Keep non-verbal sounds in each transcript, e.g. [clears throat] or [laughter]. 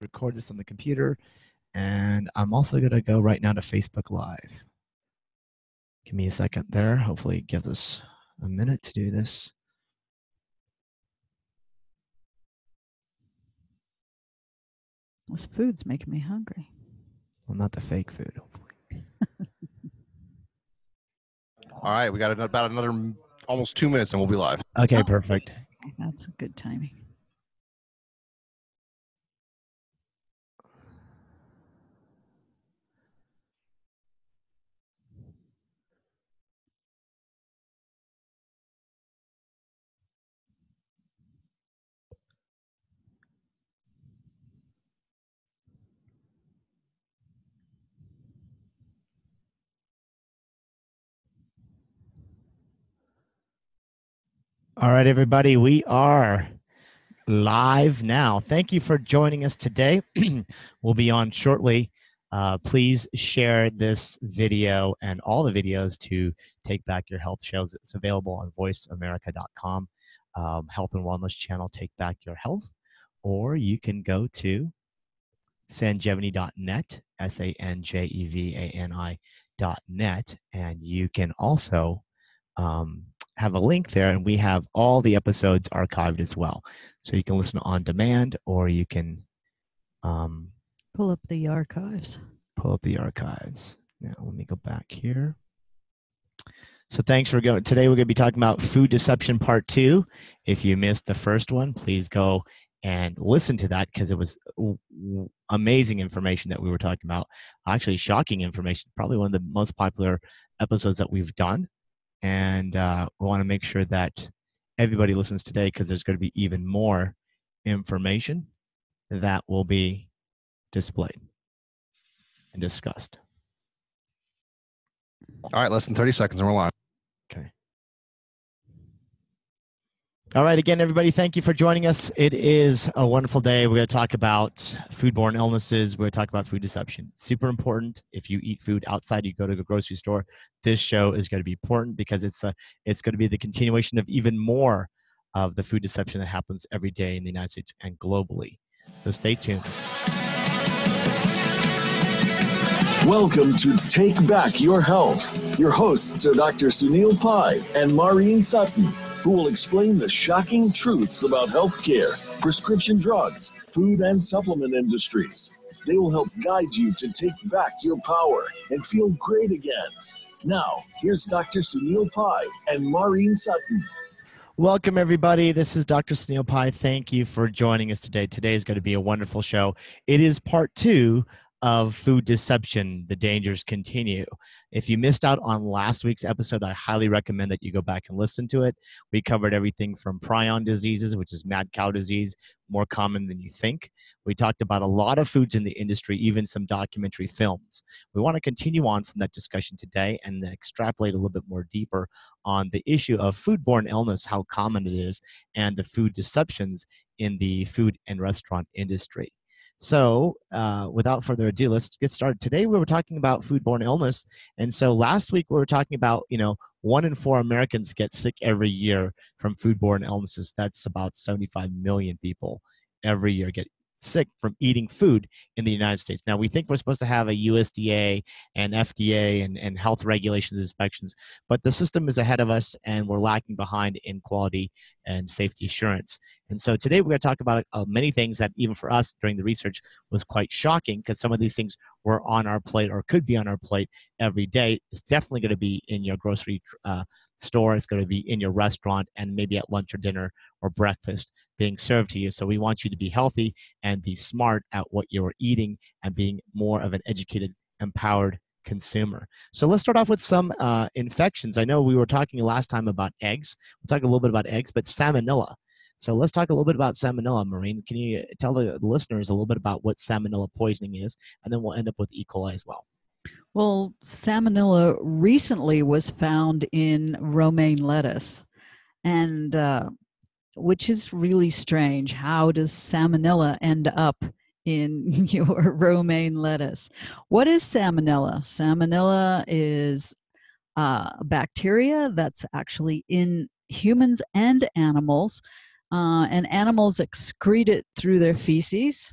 record this on the computer, and I'm also going to go right now to Facebook Live. Give me a second there. Hopefully, it gives us a minute to do this. This food's making me hungry. Well, not the fake food, hopefully. [laughs] All right, we got about another almost two minutes and we'll be live. Okay, perfect. That's good timing. All right, everybody, we are live now. Thank you for joining us today. [clears throat] we'll be on shortly. Uh, please share this video and all the videos to Take Back Your Health shows. It's available on voiceamerica.com, um, health and wellness channel, Take Back Your Health, or you can go to sanjevani.net, S A N J E V A N I dot net, and you can also um, have a link there, and we have all the episodes archived as well. So you can listen on demand, or you can um, Pull up the archives. pull up the archives. Now, let me go back here. So thanks for going. Today we're going to be talking about food deception part two. If you missed the first one, please go and listen to that because it was amazing information that we were talking about. Actually, shocking information. Probably one of the most popular episodes that we've done. And uh, we want to make sure that everybody listens today because there's going to be even more information that will be displayed and discussed. All right, less than 30 seconds and we're live. Okay. All right, again, everybody, thank you for joining us. It is a wonderful day. We're going to talk about foodborne illnesses. We're going to talk about food deception. Super important. If you eat food outside, you go to the grocery store. This show is going to be important because it's a, it's going to be the continuation of even more of the food deception that happens every day in the United States and globally. So stay tuned. Welcome to Take Back Your Health. Your hosts are Dr. Sunil Pai and Maureen Sutton, who will explain the shocking truths about healthcare, prescription drugs, food and supplement industries. They will help guide you to take back your power and feel great again. Now, here's Dr. Sunil Pai and Maureen Sutton. Welcome, everybody. This is Dr. Sunil Pai. Thank you for joining us today. Today is going to be a wonderful show. It is part two of food deception. The dangers continue. If you missed out on last week's episode, I highly recommend that you go back and listen to it. We covered everything from prion diseases, which is mad cow disease, more common than you think. We talked about a lot of foods in the industry, even some documentary films. We want to continue on from that discussion today and extrapolate a little bit more deeper on the issue of foodborne illness, how common it is, and the food deceptions in the food and restaurant industry. So, uh, without further ado, let's get started. Today, we were talking about foodborne illness, and so last week we were talking about, you know, one in four Americans get sick every year from foodborne illnesses. That's about 75 million people every year get sick from eating food in the United States. Now, we think we're supposed to have a USDA and FDA and, and health regulations inspections, but the system is ahead of us and we're lacking behind in quality and safety assurance. And so today we're going to talk about uh, many things that even for us during the research was quite shocking because some of these things were on our plate or could be on our plate every day. It's definitely going to be in your grocery uh, store. It's going to be in your restaurant and maybe at lunch or dinner or breakfast being served to you. So we want you to be healthy and be smart at what you're eating and being more of an educated, empowered consumer. So let's start off with some uh, infections. I know we were talking last time about eggs. We'll talk a little bit about eggs, but salmonella. So let's talk a little bit about salmonella, Maureen. Can you tell the listeners a little bit about what salmonella poisoning is, and then we'll end up with E. coli as well. Well, salmonella recently was found in romaine lettuce, and uh, which is really strange. How does salmonella end up in [laughs] your romaine lettuce? What is salmonella? Salmonella is a bacteria that's actually in humans and animals, uh, and animals excrete it through their feces.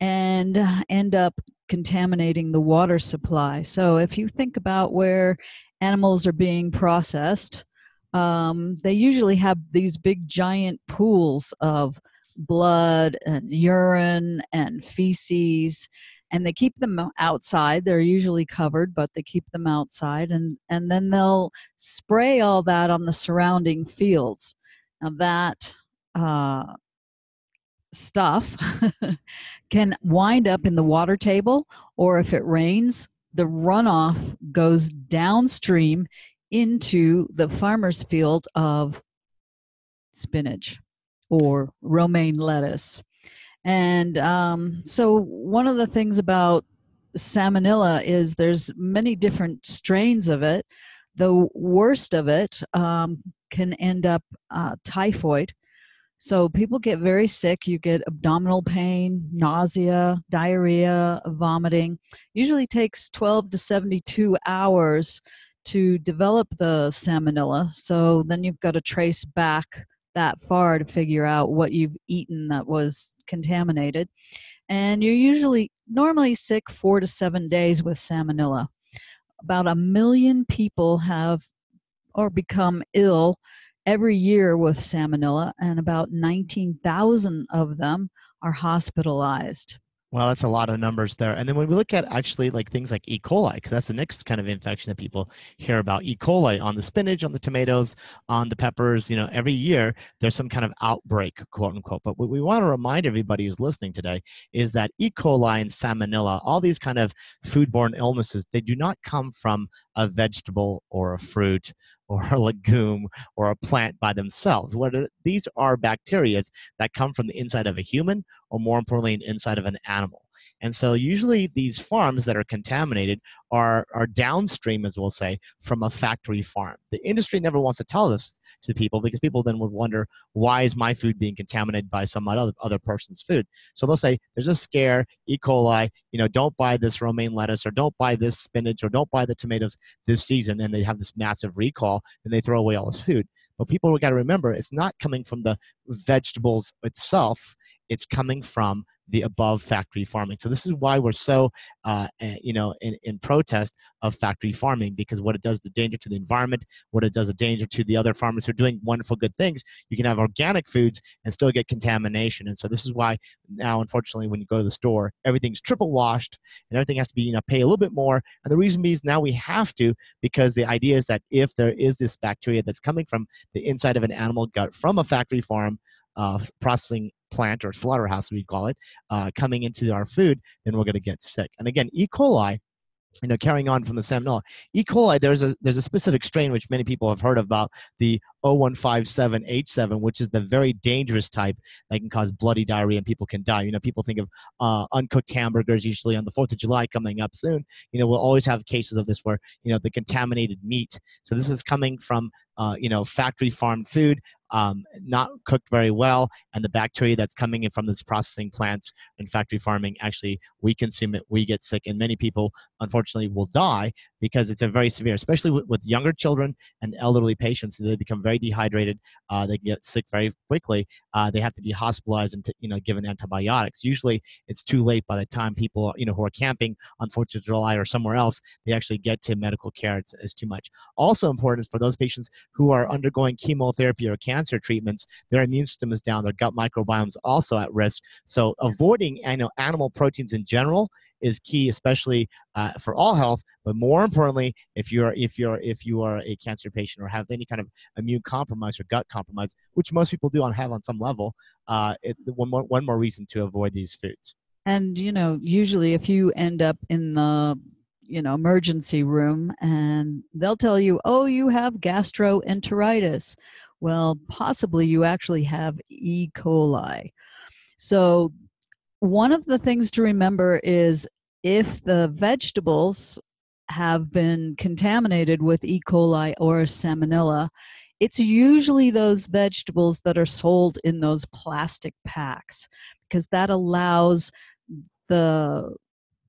and end up contaminating the water supply. So if you think about where animals are being processed, um, they usually have these big giant pools of blood and urine and feces and they keep them outside. They're usually covered but they keep them outside and and then they'll spray all that on the surrounding fields. Now that uh, stuff [laughs] can wind up in the water table or if it rains the runoff goes downstream into the farmer's field of spinach or romaine lettuce. And um, so, one of the things about salmonella is there's many different strains of it. The worst of it um, can end up uh, typhoid. So people get very sick. You get abdominal pain, nausea, diarrhea, vomiting. Usually takes 12 to 72 hours to develop the salmonella. So then you've got to trace back that far to figure out what you've eaten that was contaminated. And you're usually normally sick four to seven days with salmonella. About a million people have or become ill every year with salmonella, and about 19,000 of them are hospitalized. Well, that's a lot of numbers there. And then when we look at actually like things like E. coli, because that's the next kind of infection that people hear about E. coli on the spinach, on the tomatoes, on the peppers, you know, every year there's some kind of outbreak, quote unquote. But what we want to remind everybody who's listening today is that E. coli and salmonella, all these kind of foodborne illnesses, they do not come from a vegetable or a fruit or a legume or a plant by themselves. What are, these are bacteria that come from the inside of a human or more importantly, inside of an animal. And so usually these farms that are contaminated are, are downstream, as we'll say, from a factory farm. The industry never wants to tell this to the people because people then would wonder, why is my food being contaminated by some other, other person's food? So they'll say, there's a scare, E. coli, you know, don't buy this romaine lettuce or don't buy this spinach or don't buy the tomatoes this season. And they have this massive recall and they throw away all this food. But people got to remember, it's not coming from the vegetables itself. It's coming from the above factory farming. So this is why we're so, uh, eh, you know, in, in protest of factory farming because what it does the danger to the environment, what it does the danger to the other farmers who are doing wonderful good things. You can have organic foods and still get contamination. And so this is why now, unfortunately, when you go to the store, everything's triple washed and everything has to be, you know, pay a little bit more. And the reason is now we have to because the idea is that if there is this bacteria that's coming from the inside of an animal gut from a factory farm, uh, processing plant or slaughterhouse, we call it, uh, coming into our food, then we're going to get sick. And again, E. coli you know, carrying on from the salmonella, E. coli, there's a there's a specific strain which many people have heard about, the 0157H7, which is the very dangerous type that can cause bloody diarrhea and people can die. You know, people think of uh, uncooked hamburgers usually on the 4th of July coming up soon. You know, we'll always have cases of this where, you know, the contaminated meat. So this is coming from uh, you know, factory farmed food, um, not cooked very well, and the bacteria that's coming in from this processing plants and factory farming actually we consume it, we get sick, and many people unfortunately will die because it's a very severe, especially with, with younger children and elderly patients. They become very dehydrated. Uh, they get sick very quickly. Uh, they have to be hospitalized and t- you know given antibiotics. Usually, it's too late by the time people you know who are camping on Fourth of July or somewhere else. They actually get to medical care. It's, it's too much. Also important is for those patients who are undergoing chemotherapy or cancer treatments, their immune system is down, their gut microbiome is also at risk. So avoiding animal proteins in general is key, especially uh, for all health. But more importantly, if you're if you're if you are a cancer patient or have any kind of immune compromise or gut compromise, which most people do on have on some level, uh, it, one more one more reason to avoid these foods. And you know, usually if you end up in the you know emergency room and they'll tell you oh you have gastroenteritis. Well possibly you actually have e. coli. So one of the things to remember is if the vegetables have been contaminated with e. coli or salmonella it's usually those vegetables that are sold in those plastic packs because that allows the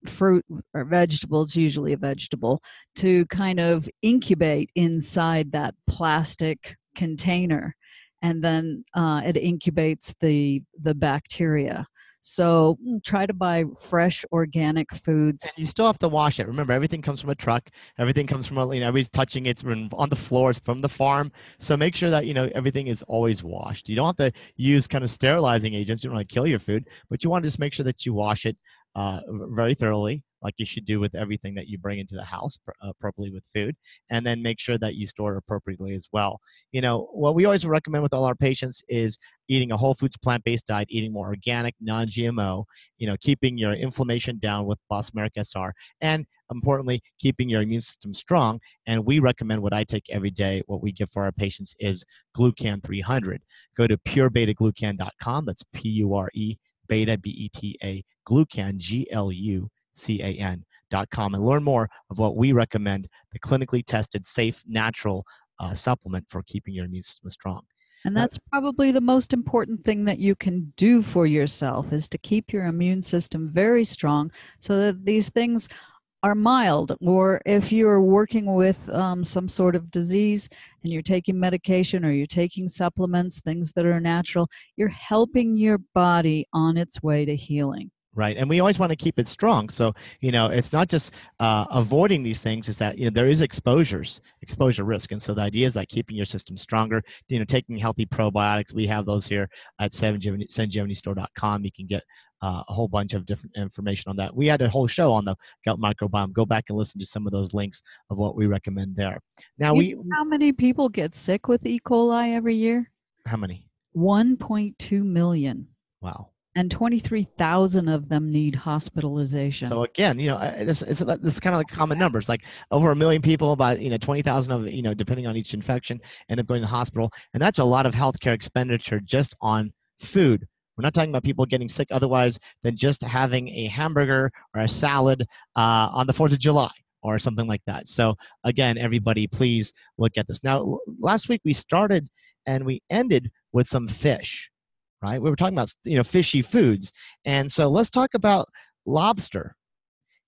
fruit or vegetables, usually a vegetable, to kind of incubate inside that plastic container, and then uh, it incubates the the bacteria. So mm, try to buy fresh organic foods. And you still have to wash it. Remember, everything comes from a truck. Everything comes from a, you know, everybody's touching it on the floors from the farm. So make sure that, you know, everything is always washed. You don't have to use kind of sterilizing agents. You don't want to kill your food, but you want to just make sure that you wash it uh, very thoroughly like you should do with everything that you bring into the house uh, properly with food and then make sure that you store it appropriately as well. You know what we always recommend with all our patients is eating a whole foods plant-based diet eating more organic non-gmo you know keeping your inflammation down with bosmeric sr and importantly keeping your immune system strong and we recommend what i take every day what we give for our patients is glucan 300 go to purebetaglucan.com that's p-u-r-e beta b-e-t-a glucan g-l-u C-A-N.com and learn more of what we recommend the clinically tested, safe, natural uh, supplement for keeping your immune system strong. And that's probably the most important thing that you can do for yourself is to keep your immune system very strong so that these things are mild. Or if you're working with um, some sort of disease and you're taking medication or you're taking supplements, things that are natural, you're helping your body on its way to healing right and we always want to keep it strong so you know it's not just uh, avoiding these things is that you know there is exposures exposure risk and so the idea is like keeping your system stronger you know taking healthy probiotics we have those here at 770store.com you can get uh, a whole bunch of different information on that. We had a whole show on the gut microbiome go back and listen to some of those links of what we recommend there. Now you we how many people get sick with e. coli every year? How many? 1.2 million. Wow. And 23,000 of them need hospitalization. So again, you know, this it's this is kind of like common numbers. Like over a million people, about you know 20,000 of you know, depending on each infection, end up going to the hospital, and that's a lot of healthcare expenditure just on food. We're not talking about people getting sick otherwise than just having a hamburger or a salad uh, on the Fourth of July or something like that. So again, everybody, please look at this. Now, last week we started and we ended with some fish right? We were talking about you know fishy foods, and so let's talk about lobster.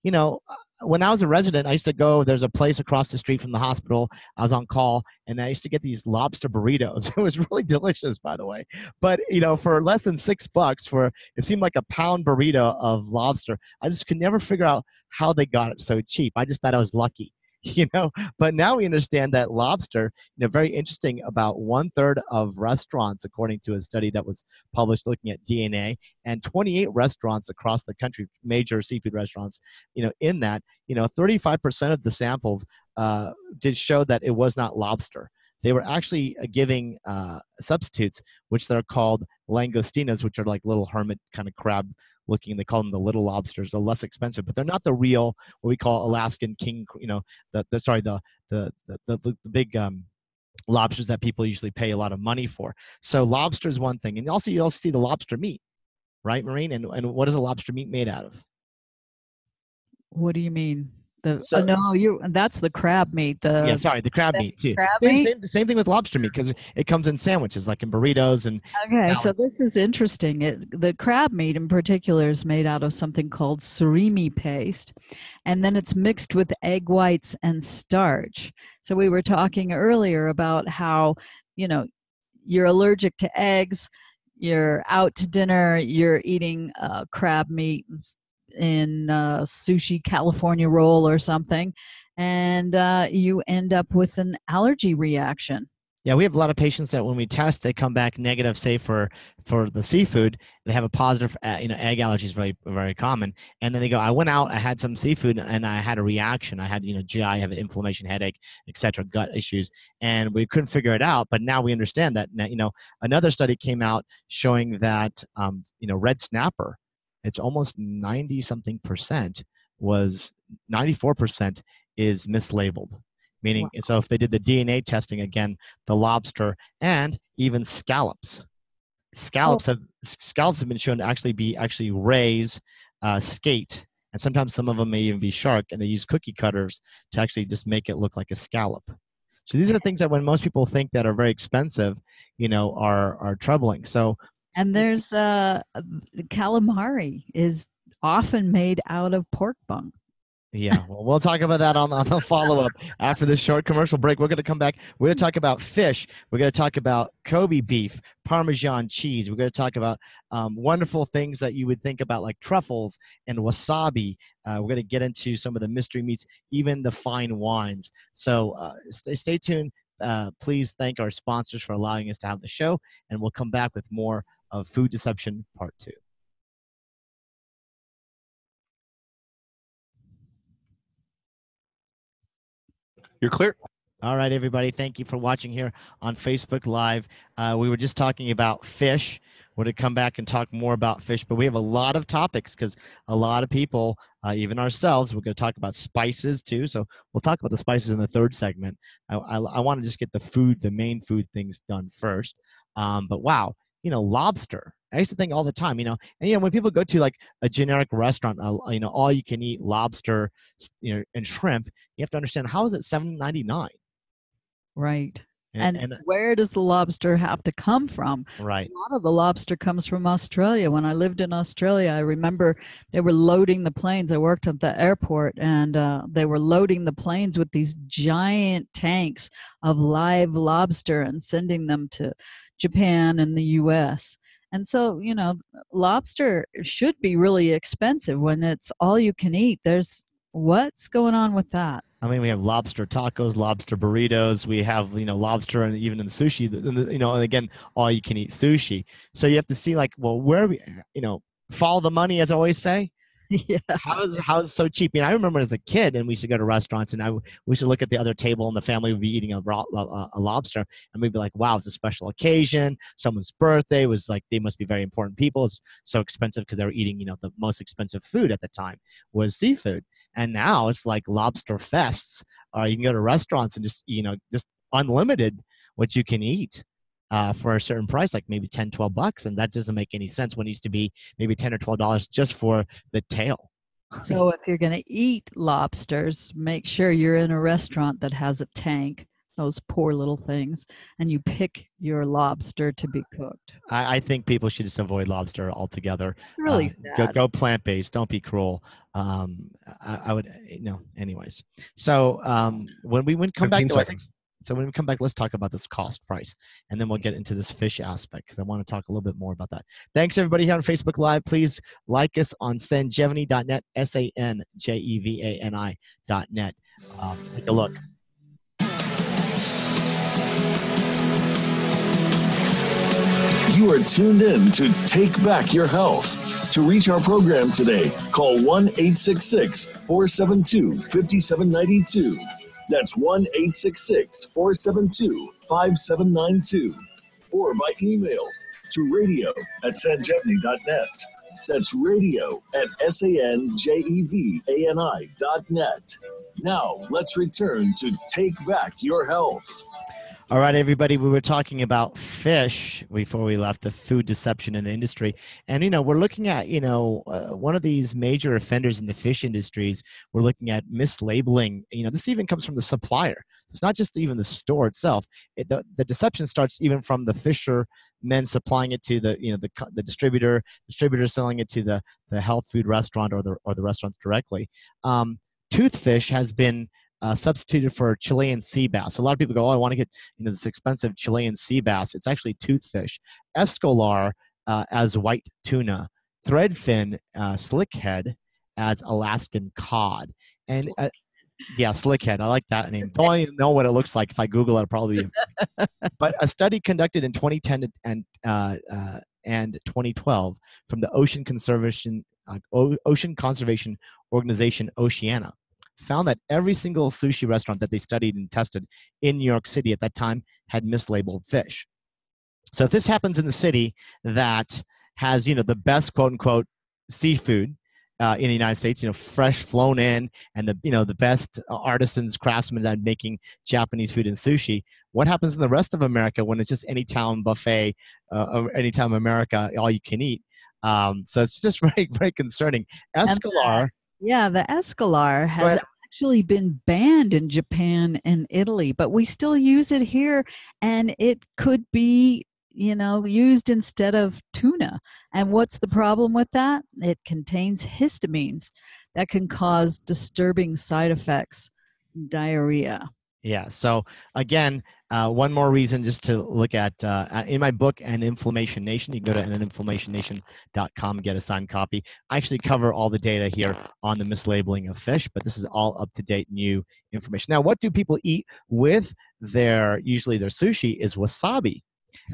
You know, uh, when I was a resident, I used to go. There's a place across the street from the hospital. I was on call, and I used to get these lobster burritos. [laughs] It was really delicious, by the way. But you know, for less than six bucks, for it seemed like a pound burrito of lobster. I just could never figure out how they got it so cheap. I just thought I was lucky. [laughs] you know? But now we understand that lobster you know very interesting about one third of restaurants according to a study that was published looking at dna and 28 restaurants across the country major seafood restaurants you know in that you know 35% of the samples uh, did show that it was not lobster. They were actually uh, giving uh, substitutes which they're called langostinos which are like little hermit kind of crab looking. They call them the little lobsters. They're less expensive, but they're not the real what we call Alaskan king. You know, the, the sorry the the the, the, the big um, lobsters that people usually pay a lot of money for. So lobster is one thing, and also you also see the lobster meat, right, Maureen? And and what is a lobster meat made out of? What do you mean? The so, oh, no, you that's the crab meat. The yeah, sorry, the crab the meat too. Crab same, meat? Same, same thing with lobster meat because it comes in sandwiches, like in burritos and. Okay, so this is interesting. It, the crab meat in particular is made out of something called surimi paste, and then it's mixed with egg whites and starch. So we were talking earlier about how you know you're allergic to eggs. You're out to dinner. You're eating uh, crab meat in uh, sushi California roll or something, and uh, you end up with an allergy reaction. Yeah, we have a lot of patients that when we test, they come back negative, say for for the seafood, they have a positive. Uh, you know, egg allergy is very very common, and then they go, I went out, I had some seafood, and I had a reaction. I had you know GI, I have inflammation, headache, etc., gut issues, and we couldn't figure it out. But now we understand that. You know, another study came out showing that um, you know red snapper it's almost 90 something percent was 94% is mislabeled. Meaning wow. so if they did the dna testing again the lobster and even scallops. Scallops oh. have scallops have been shown to actually be actually rays uh, skate and sometimes some of them may even be shark and they use cookie cutters to actually just make it look like a scallop. So these are things that when most people think that are very expensive you know are are troubling. So and there's uh calamari is often made out of pork bung. Yeah, well, we'll talk about that on, on the follow up after this short commercial break. We're going to come back. We're going to talk about fish. We're going to talk about Kobe beef, Parmesan cheese. We're going to talk about um, wonderful things that you would think about, like truffles and wasabi. Uh, we're going to get into some of the mystery meats, even the fine wines. So uh, stay, stay tuned. Uh, please thank our sponsors for allowing us to have the show, and we'll come back with more of Food Deception Part 2. You're clear. All right, everybody. Thank you for watching here on Facebook Live. Uh, we were just talking about fish. We're going to come back and talk more about fish, but we have a lot of topics because a lot of people, uh, even ourselves, we're going to talk about spices too. So we'll talk about the spices in the third segment. I, I, I want to just get the food, the main food things done first. Um, but wow, you know, lobster. I used to think all the time, you know, and you know when people go to like a generic restaurant, uh, you know, all you can eat lobster, you know, and shrimp, you have to understand how is it seven ninety nine? Right. And, And, and where does the lobster have to come from? right, A lot of the lobster comes from Australia. When I lived in Australia, I remember they were loading the planes. I worked at the airport and uh, they were loading the planes with these giant tanks of live lobster and sending them to Japan and the US. And so, you know, lobster should be really expensive when it's all you can eat. There's what's going on with that? I mean, we have lobster tacos, lobster burritos. We have, you know, lobster and even in the sushi, you know, and again, all you can eat sushi. So you have to see like, well, where, we, you know, follow the money, as I always say. [laughs] yeah. How is how is it so cheap? Know, I remember as a kid, and we used to go to restaurants, and I we used to look at the other table, and the family would be eating a, a, a lobster, and we'd be like, "Wow, it's a special occasion. Someone's birthday was like they must be very important people. It's so expensive because they were eating, you know, the most expensive food at the time was seafood, and now it's like lobster fests. Uh, you can go to restaurants and just you know just unlimited what you can eat uh, for a certain price, like maybe 10, 12 bucks. And that doesn't make any sense when it used to be maybe 10 or $12 just for the tail. [laughs] So if you're going to eat lobsters, make sure you're in a restaurant that has a tank, those poor little things, and you pick your lobster to be cooked. I, I think people should just avoid lobster altogether. It's really Uh, go, sad. go plant based. Don't be cruel. Um, I, I would no. Anyways, so um, when we when come back, to, I think- seconds. So when we come back, let's talk about this cost price, and then we'll get into this fish aspect because I want to talk a little bit more about that. Thanks everybody here on Facebook Live. Please like us on sanjevani.net, s a n j e v a n i dot net. Um, take a look. You are tuned in to Take Back Your Health. To reach our program today, call 1 866 472 5792. That's 1 866 472 5792. Or by email to radio at sanjevani.net. That's radio at S A N J E V A N I dot net. Now, let's return to Take Back Your Health. All right, everybody. We were talking about fish before we left the food deception in the industry, and you know we're looking at you know uh, one of these major offenders in the fish industries. We're looking at mislabeling. You know, this even comes from the supplier. It's not just even the store itself. It, the the deception starts even from the fisher men supplying it to the you know the the distributor, distributor selling it to the the health food restaurant or the or the restaurants directly. Um, toothfish has been uh, substituted for Chilean sea bass. A lot of people go, "Oh, I want to get you know this expensive Chilean sea bass." It's actually toothfish. Escolar uh, as white tuna. Threadfin uh, slickhead as Alaskan cod. And uh, yeah, slickhead. I like that name. [laughs] Don't even know what it looks like. If I Google it, probably. [laughs] But a study conducted in 2010 and uh, uh, and 2012 from the Ocean Conservation uh, Ocean Conservation Organization Oceana found that every single sushi restaurant that they studied and tested in New York City at that time had mislabeled fish. So if this happens in the city that has, you know, the best quote unquote seafood uh, in the United States, you know, fresh flown in and the, you know, the best artisans, craftsmen that are making Japanese food and sushi, what happens in the rest of America when it's just any town buffet, uh, or any town America, all you can eat? Um, so it's just [laughs] very, very concerning. Escolar, Yeah, the escolar has actually been banned in Japan and Italy, but we still use it here, and it could be you know, used instead of tuna. And what's the problem with that? It contains histamines that can cause disturbing side effects, diarrhea. Yeah. So again, uh, one more reason just to look at uh, in my book, An Inflammation Nation. You can go to aninflammationnation.com and get a signed copy. I actually cover all the data here on the mislabeling of fish, but this is all up to date new information. Now, what do people eat with their usually their sushi is wasabi.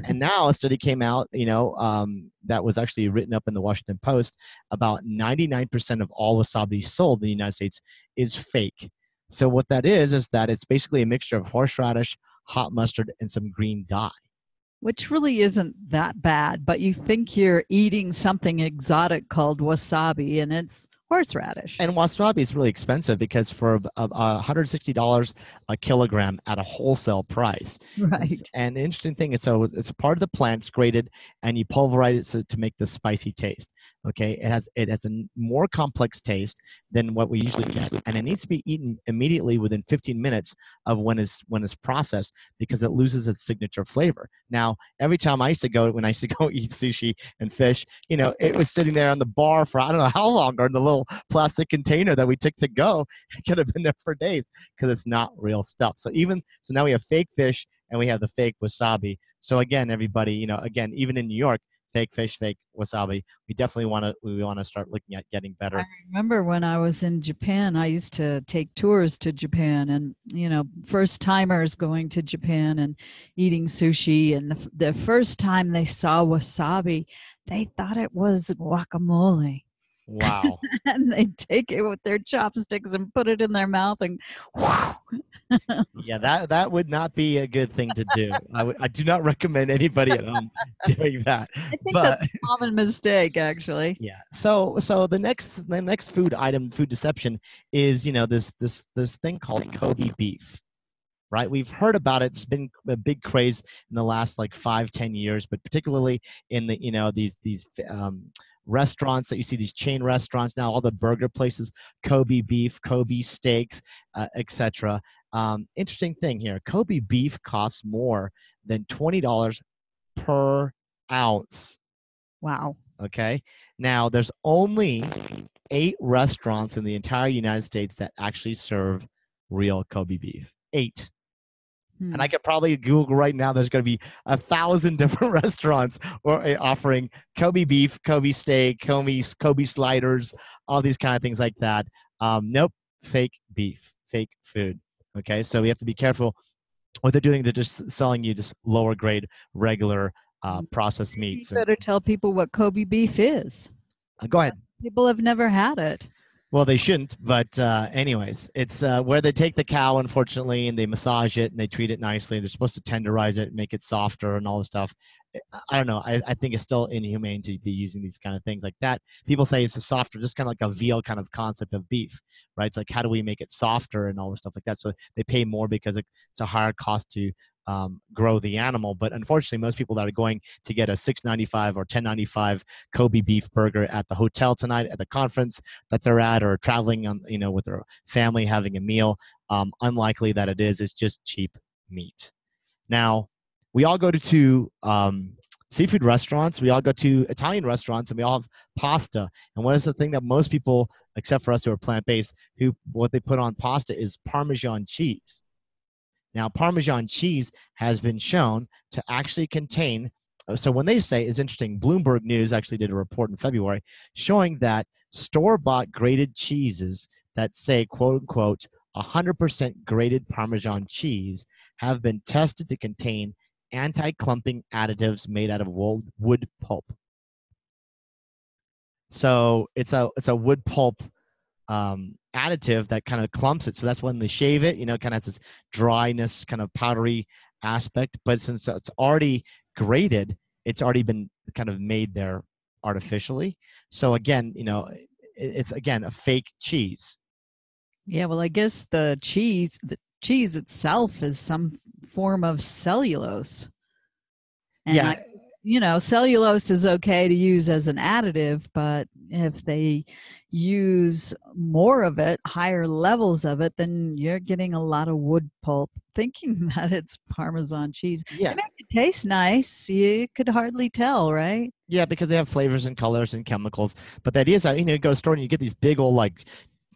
And [laughs] now a study came out, you know, um, that was actually written up in the Washington Post. About 99% of all wasabi sold in the United States is fake. So what that is is that it's basically a mixture of horseradish, hot mustard, and some green dye. Which really isn't that bad, but you think you're eating something exotic called wasabi, and it's horseradish. And wasabi is really expensive because for uh, $160 a kilogram at a wholesale price. Right. And the interesting thing is, so it's a part of the plant, it's grated, and you pulverize it to make the spicy taste. Okay, it has it has a more complex taste than what we usually get, and it needs to be eaten immediately within 15 minutes of when it's when it's processed because it loses its signature flavor. Now, every time I used to go when I used to go [laughs] eat sushi and fish, you know, it was sitting there on the bar for I don't know how long, or in the little plastic container that we took to go. [laughs] It could have been there for days because it's not real stuff. So even so, now we have fake fish and we have the fake wasabi. So again, everybody, you know, again, even in New York, fake fish, fake wasabi. We definitely want to we want to start looking at getting better. I remember when I was in Japan, I used to take tours to Japan, and you know, first timers going to Japan and eating sushi, and the, the first time they saw wasabi, they thought it was guacamole. Wow. [laughs] and they take it with their chopsticks and put it in their mouth and [laughs] yeah, that that would not be a good thing to do. I I do not recommend anybody at home [laughs] doing that. I think but, that's a common mistake actually. Yeah. So so the next the next food item, food deception is, you know, this this this thing called Kobe beef right? We've heard about it. It's been a big craze in the last like five, ten years, but particularly in the you know these these um, restaurants that you see these chain restaurants now all the burger places kobe beef kobe steaks uh, etc um, interesting thing here kobe beef costs more than $20 per ounce. Wow. Okay? Now there's only eight restaurants in the entire united states that actually serve real kobe beef. Eight. And I could probably Google right now. There's going to be a thousand [laughs] different restaurants or uh, offering Kobe beef, Kobe steak, Kobe Kobe sliders, all these kind of things like that. Um, nope, fake beef, fake food. Okay, so we have to be careful. What they're doing, they're just selling you just lower grade, regular uh, hmm. processed meats. You better tell people what Kobe beef is. Uh, go ahead. People have never had it. Well, they shouldn't, but uh, anyways, it's uh, where they take the cow, unfortunately, and they massage it and they treat it nicely. They're supposed to tenderize it, make it softer, and all this stuff. I don't know. I, I think it's still inhumane to be using these kind of things like that. People say it's a softer, just kind of like a veal kind of concept of beef, right? It's like how do we make it softer and all this stuff like that. So they pay more because it's a higher cost to um, grow the animal. But unfortunately, most people that are going to get a 6.95 or 10.95 Kobe beef burger at the hotel tonight at the conference that they're at, or traveling on you know with their family having a meal, um, unlikely that it is. It's just cheap meat. Now, we all go to, to um, seafood restaurants. We all go to Italian restaurants, and we all have pasta. And what is the thing that most people, except for us who are plant based, who what they put on pasta is Parmesan cheese. Now, Parmesan cheese has been shown to actually contain. Uh, so when they say is interesting, Bloomberg News actually did a report in February showing that store-bought grated cheeses that say quote unquote 100% grated Parmesan cheese have been tested to contain anti-clumping additives made out of wood pulp. So it's a it's a wood pulp um, additive that kind of clumps it. So that's when they shave it, you know, kind of has this dryness, kind of powdery aspect. But since it's already grated, it's already been kind of made there artificially. So again, you know, it's again a fake cheese. Yeah, well, I guess the cheese, the cheese itself is some form of cellulose. And yeah. I, you know, cellulose is okay to use as an additive, but if they use more of it, higher levels of it, then you're getting a lot of wood pulp [laughs] thinking that it's Parmesan cheese. Yeah. It make it taste nice. You could hardly tell, right? Yeah, because they have flavors and colors and chemicals. But the idea is that you know you go to a store and you get these big old like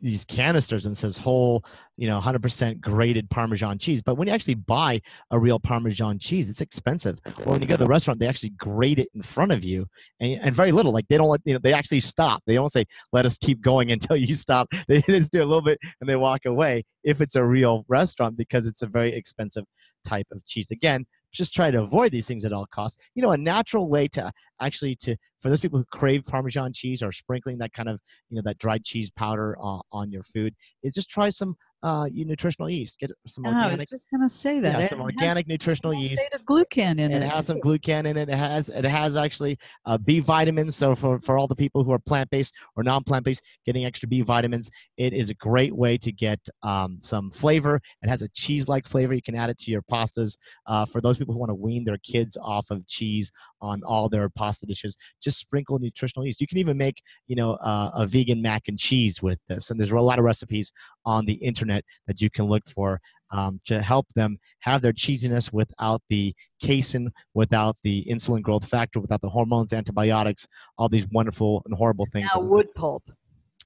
these canisters and says whole, you know, 100% grated Parmesan cheese. But when you actually buy a real Parmesan cheese, it's expensive. Or when you go to the restaurant, they actually grate it in front of you, and, and very little. Like they don't let you know, they actually stop. They don't say let us keep going [laughs] until you stop. They [laughs] just do a little bit and they walk away. If it's a real restaurant, because it's a very expensive type of cheese. Again, just try to avoid these things at all costs. You know, a natural way to actually to for those people who crave Parmesan cheese or sprinkling that kind of you know that dried cheese powder uh, on your food is just try some uh, nutritional yeast. Get some Yeah, I was just gonna say that. yeah, It some has organic nutritional small yeast. beta glucan in It it. has some glucan in it. It has it has actually uh, B vitamins. So for, for all the people who are plant based or non plant based, getting extra B vitamins, it is a great way to get um, some flavor. It has a cheese like flavor. You can add it to your pastas. Uh, for those people who want to wean their kids off of cheese on all their pasta dishes, just sprinkle nutritional yeast. You can even make you know uh, a vegan mac and cheese with this. And there's a lot of recipes on the internet that you can look for um, to help them have their cheesiness without the casein, without the insulin growth factor, without the hormones, antibiotics, all these wonderful and horrible things. Now wood pulp.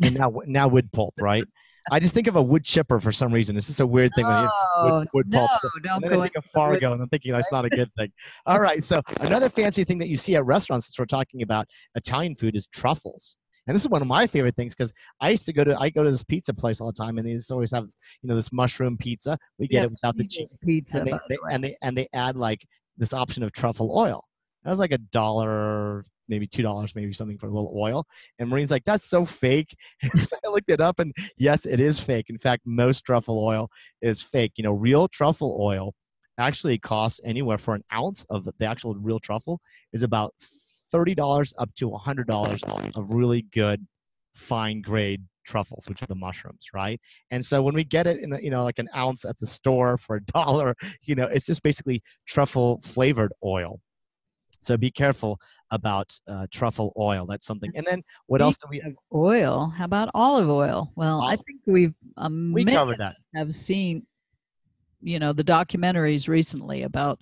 and now, now wood pulp, right? [laughs] I just think of a wood chipper for some reason. It's just a weird thing. when you- Oh, wood no, pulp. Don't go I think of the wood- Fargo, and I'm thinking that's not a good thing. All right, so another fancy thing that you see at restaurants, since we're talking about Italian food, is truffles. And this is one of my favorite things because I used to go to I go to this pizza place all the time, and they just always have you know this mushroom pizza. We get Yeah, it without the cheese, pizza. and they, by they- and they and they add like this option of truffle oil. That was like a dollar, maybe two dollars, maybe something for a little oil. And Maureen's like, "That's so fake." [laughs] So I looked it up, and yes, it is fake. In fact, most truffle oil is fake. You know, real truffle oil actually costs anywhere for an ounce of the actual real truffle is about thirty dollars up to hundred dollars of really good fine grade truffles, which are the mushrooms, right? And so when we get it in, you know, like an ounce at the store for a [laughs] dollar, you know, it's just basically truffle flavored oil. So be careful about uh, truffle oil. That's something. And then what else do we? Of oil? How about olive oil? Well, I think we've um, we covered that. have seen, you know, the documentaries recently about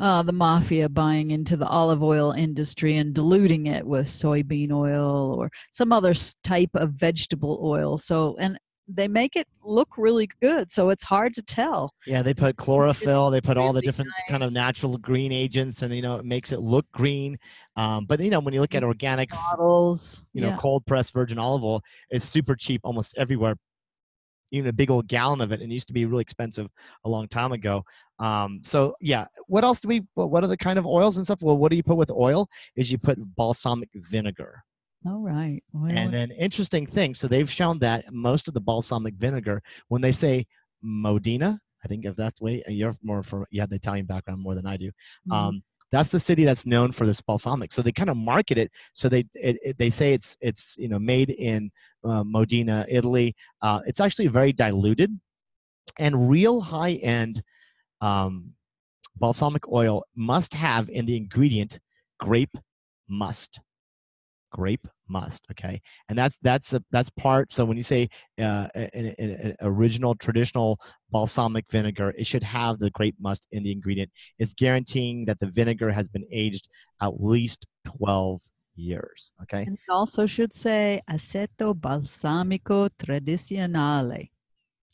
uh, the mafia buying into the olive oil industry and diluting it with soybean oil or some other type of vegetable oil. So, and they make it look really good. So it's hard to tell. Yeah, they put chlorophyll. They put all the different kind of natural green agents, and you know, it makes it look green. Um, but you know, when you look at organic, Bottles. you know, yeah. cold pressed virgin olive oil, it's super cheap almost everywhere. Even a big old gallon of it, and it used to be really expensive a long time ago. Um, so yeah, what else do we? What what are the kind of oils and stuff? Well, what do you put with oil? Is you put balsamic vinegar. All right. Well, And then interesting thing, so they've shown that most of the balsamic vinegar, when they say Modena, I think if that's the way you're more from you have the Italian background more than I do. mhm. Um, that's the city that's known for this balsamic. So they kind of market it. So they it, it, they say it's it's you know made in uh, Modena, Italy. Uh, it's actually very diluted, and real high end um, balsamic oil must have in the ingredient grape must grape must okay? And that's that's a, that's part so when you say uh, an, an, original traditional balsamic vinegar it should have the grape must in the ingredient. It's guaranteeing that the vinegar has been aged at least 12 years okay? And it also should say aceto balsamico tradizionale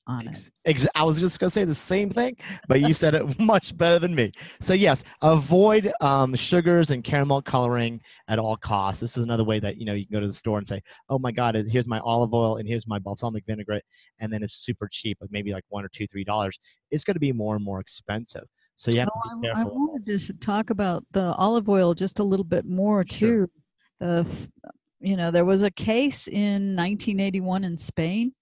on it. Ex- I was just going to say the same thing, but you said it [laughs] much better than me. So, yes, avoid um, sugars and caramel coloring at all costs. This is another way that you know you can go to the store and say, "Oh my God, here's my olive oil and here's my balsamic vinaigrette," and then it's super cheap, like maybe like one or two, three dollars. It's going to be more and more expensive. So you have Oh, to be I, I careful. wanted to talk about the olive oil just a little bit more Sure. too. The, f- you know, there was a case in 1981 in Spain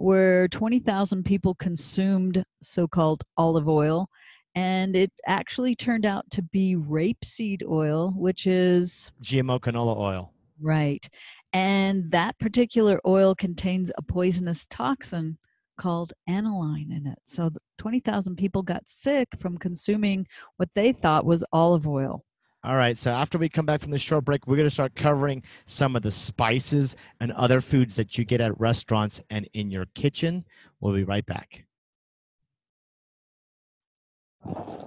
where 20,000 people consumed so-called olive oil, and it actually turned out to be rapeseed oil, which is GMO canola oil. right, and that particular oil contains a poisonous toxin called aniline in it. So th- 20,000 people got sick from consuming what they thought was olive oil. All right. So after we come back from this short break, we're going to start covering some of the spices and other foods that you get at restaurants and in your kitchen. We'll be right back.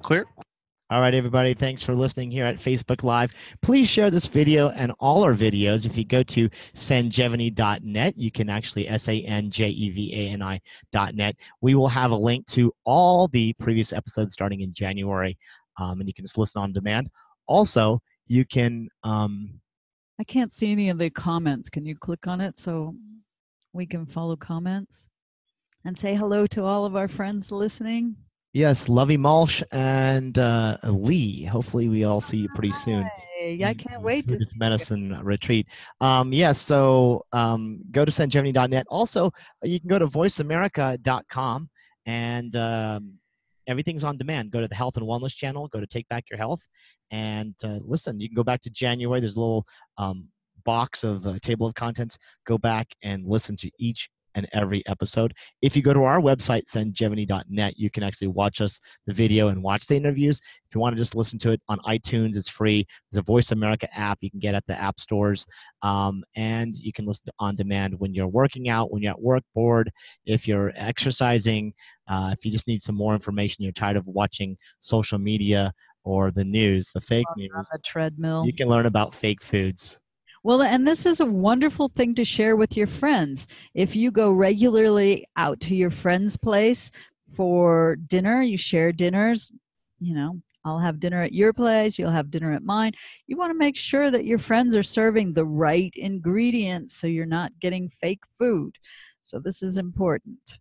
Clear? All right, everybody. Thanks for listening here at Facebook Live. Please share this video and all our videos. If you go to sanjevani.net, you can actually S A N J E V A N I.net. We will have a link to all the previous episodes starting in January, um, and you can just listen on demand. Also, you can. Um, I can't see any of the comments. Can you click on it so we can follow comments and say hello to all of our friends listening? yes, Lovey Malsh and uh, Lee. Hopefully, we all see you pretty soon. Hey, I can't wait to Buddhist see you. medicine retreat. Um, yes, so um, go to sanjevani.net. Also, you can go to voiceamerica.com and um, everything's on demand. Go to the health and wellness channel, go to Take Back Your Health, and uh, listen. You can go back to January. There's a little um, box of uh, table of contents. Go back and listen to each and every episode. If you go to our website, sanjevani.net, you can actually watch us the video and watch the interviews. If you want to just listen to it on iTunes, it's free. There's a Voice America app you can get at the app stores. Um, and you can listen on demand when you're working out, when you're at work, bored, if you're exercising, uh, if you just need some more information, you're tired of watching social media or the news, the fake on news, a treadmill. you can learn about fake foods. Well, and this is a wonderful thing to share with your friends. If you go regularly out to your friend's place for dinner, you share dinners, you know, I'll have dinner at your place, you'll have dinner at mine. You want to make sure that your friends are serving the right ingredients so you're not getting fake food. So, this is important.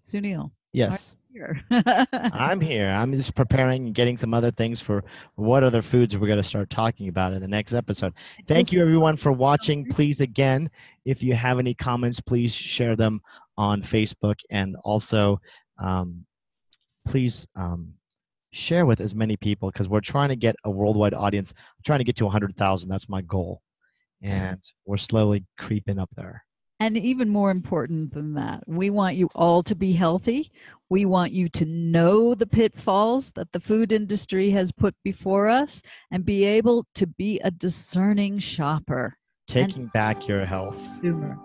Sunil, Yes. Here. [laughs] I'm here. I'm just preparing and getting some other things for what other foods we're going to start talking about in the next episode. Thank you, everyone, for watching. Please, again, if you have any comments, please share them on Facebook and also um, please um, share with as many people because we're trying to get a worldwide audience. I'm trying to get to 100,000. That's my goal. And we're slowly creeping up there. And even more important than that, we want you all to be healthy. We want you to know the pitfalls that the food industry has put before us and be able to be a discerning shopper. Taking back your health. Consumer.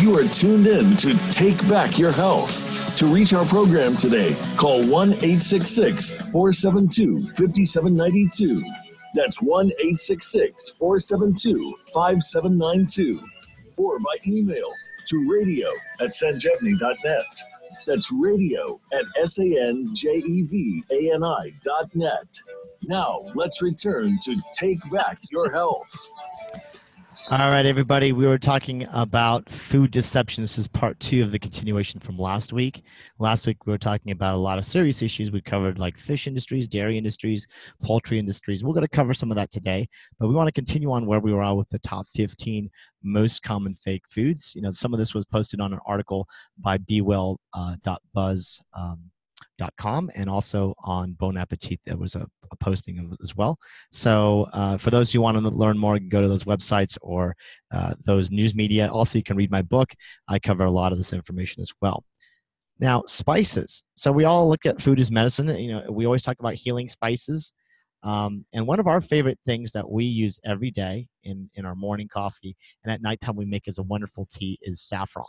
You are tuned in to Take Back Your Health. To reach our program today, call 1 866 472 5792. That's 1 866 472 5792. Or by email to radio at sanjevani.net. That's radio at S A N J E V A N I dot net. Now, let's return to Take Back Your Health. All right, everybody. We were talking about food deception. This is part two of the continuation from last week. Last week, we were talking about a lot of serious issues. We covered like fish industries, dairy industries, poultry industries. We're going to cover some of that today, but we want to continue on where we were at with the top 15 most common fake foods. You know, some of this was posted on an article by bewell.buzz. Uh, um, com and also on Bon Appetit there was a, a posting of as well. So uh, for those who want to learn more, go to those websites or uh, those news media. Also, you can read my book. I cover a lot of this information as well. Now, spices. So we all look at food as medicine. You know, we always talk about healing spices. Um, and one of our favorite things that we use every day in, in our morning coffee and at nighttime we make as a wonderful tea is saffron.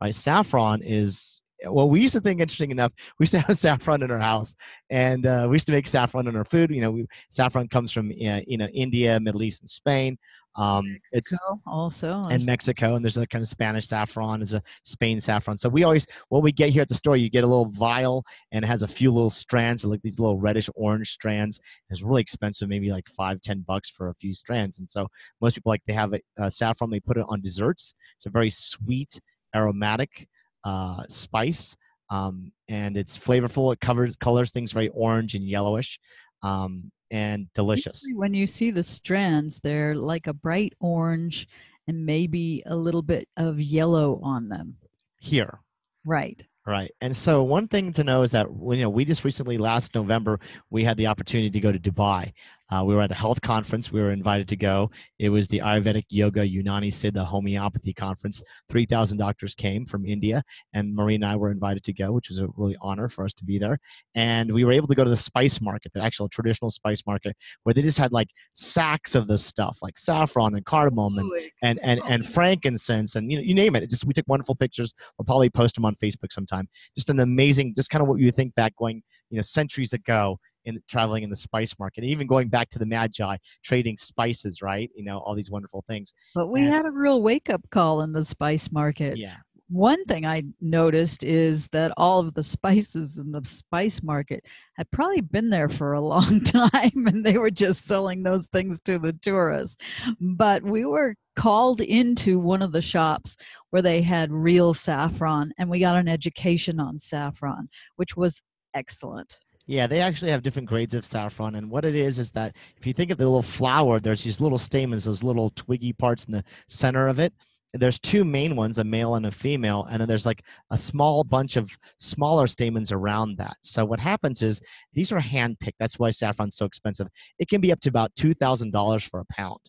Right? Saffron is well, we used to think interesting enough. [laughs] We used to have saffron in our house, and uh, we used to make saffron in our food. You know, we, saffron comes from uh, you know India, Middle East, and Spain. Um, it's Mexico also. and Mexico, and there's a kind of Spanish saffron, there's a Spain saffron. So we always, what we get here at the store, you get a little vial, and it has a few little strands, like these little reddish orange strands. It's really expensive, maybe like five, ten bucks for a few strands. And so most people like they have a, uh saffron, they put it on desserts. It's a very sweet, aromatic uh, spice, um, and it's flavorful. It covers colors things very orange and yellowish, um, and delicious. When you see the strands, they're like a bright orange and maybe a little bit of yellow on them. Here, Right. Right. And so one thing to know is that you know we just recently last November we had the opportunity to go to Dubai. Uh, we were at a health conference. We were invited to go. It was the Ayurvedic Yoga Unani Siddha Homeopathy Conference. 3,000 doctors came from India, and Marie and I were invited to go, which was a really honor for us to be there. And we were able to go to the spice market, the actual traditional spice market, where they just had like sacks of this stuff, like saffron and cardamom and, and, and, and frankincense and you, know, you name it. it. Just we took wonderful pictures. We'll probably post them on Facebook sometime. Just an amazing, just kind of what you think back going, you know, centuries ago in traveling in the spice market, even going back to the Magi, trading spices, right? You know, all these wonderful things. But we And- had a real wake up call in the spice market. Yeah. One thing I noticed is that all of the spices in the spice market had probably been there for a [laughs] long time and they were just selling those things to the tourists. But we were called into one of the shops where they had real saffron and we got an education on saffron, which was excellent. Yeah, they actually have different grades of saffron. And what it is is that if you think of the little flower, there's these little stamens, those little twiggy parts in the center of it. There's two main ones, a male and a female, and then there's like a small bunch of smaller stamens around that. So what happens is these are hand picked. That's why saffron's so expensive. It can be up to about two thousand dollars for a pound.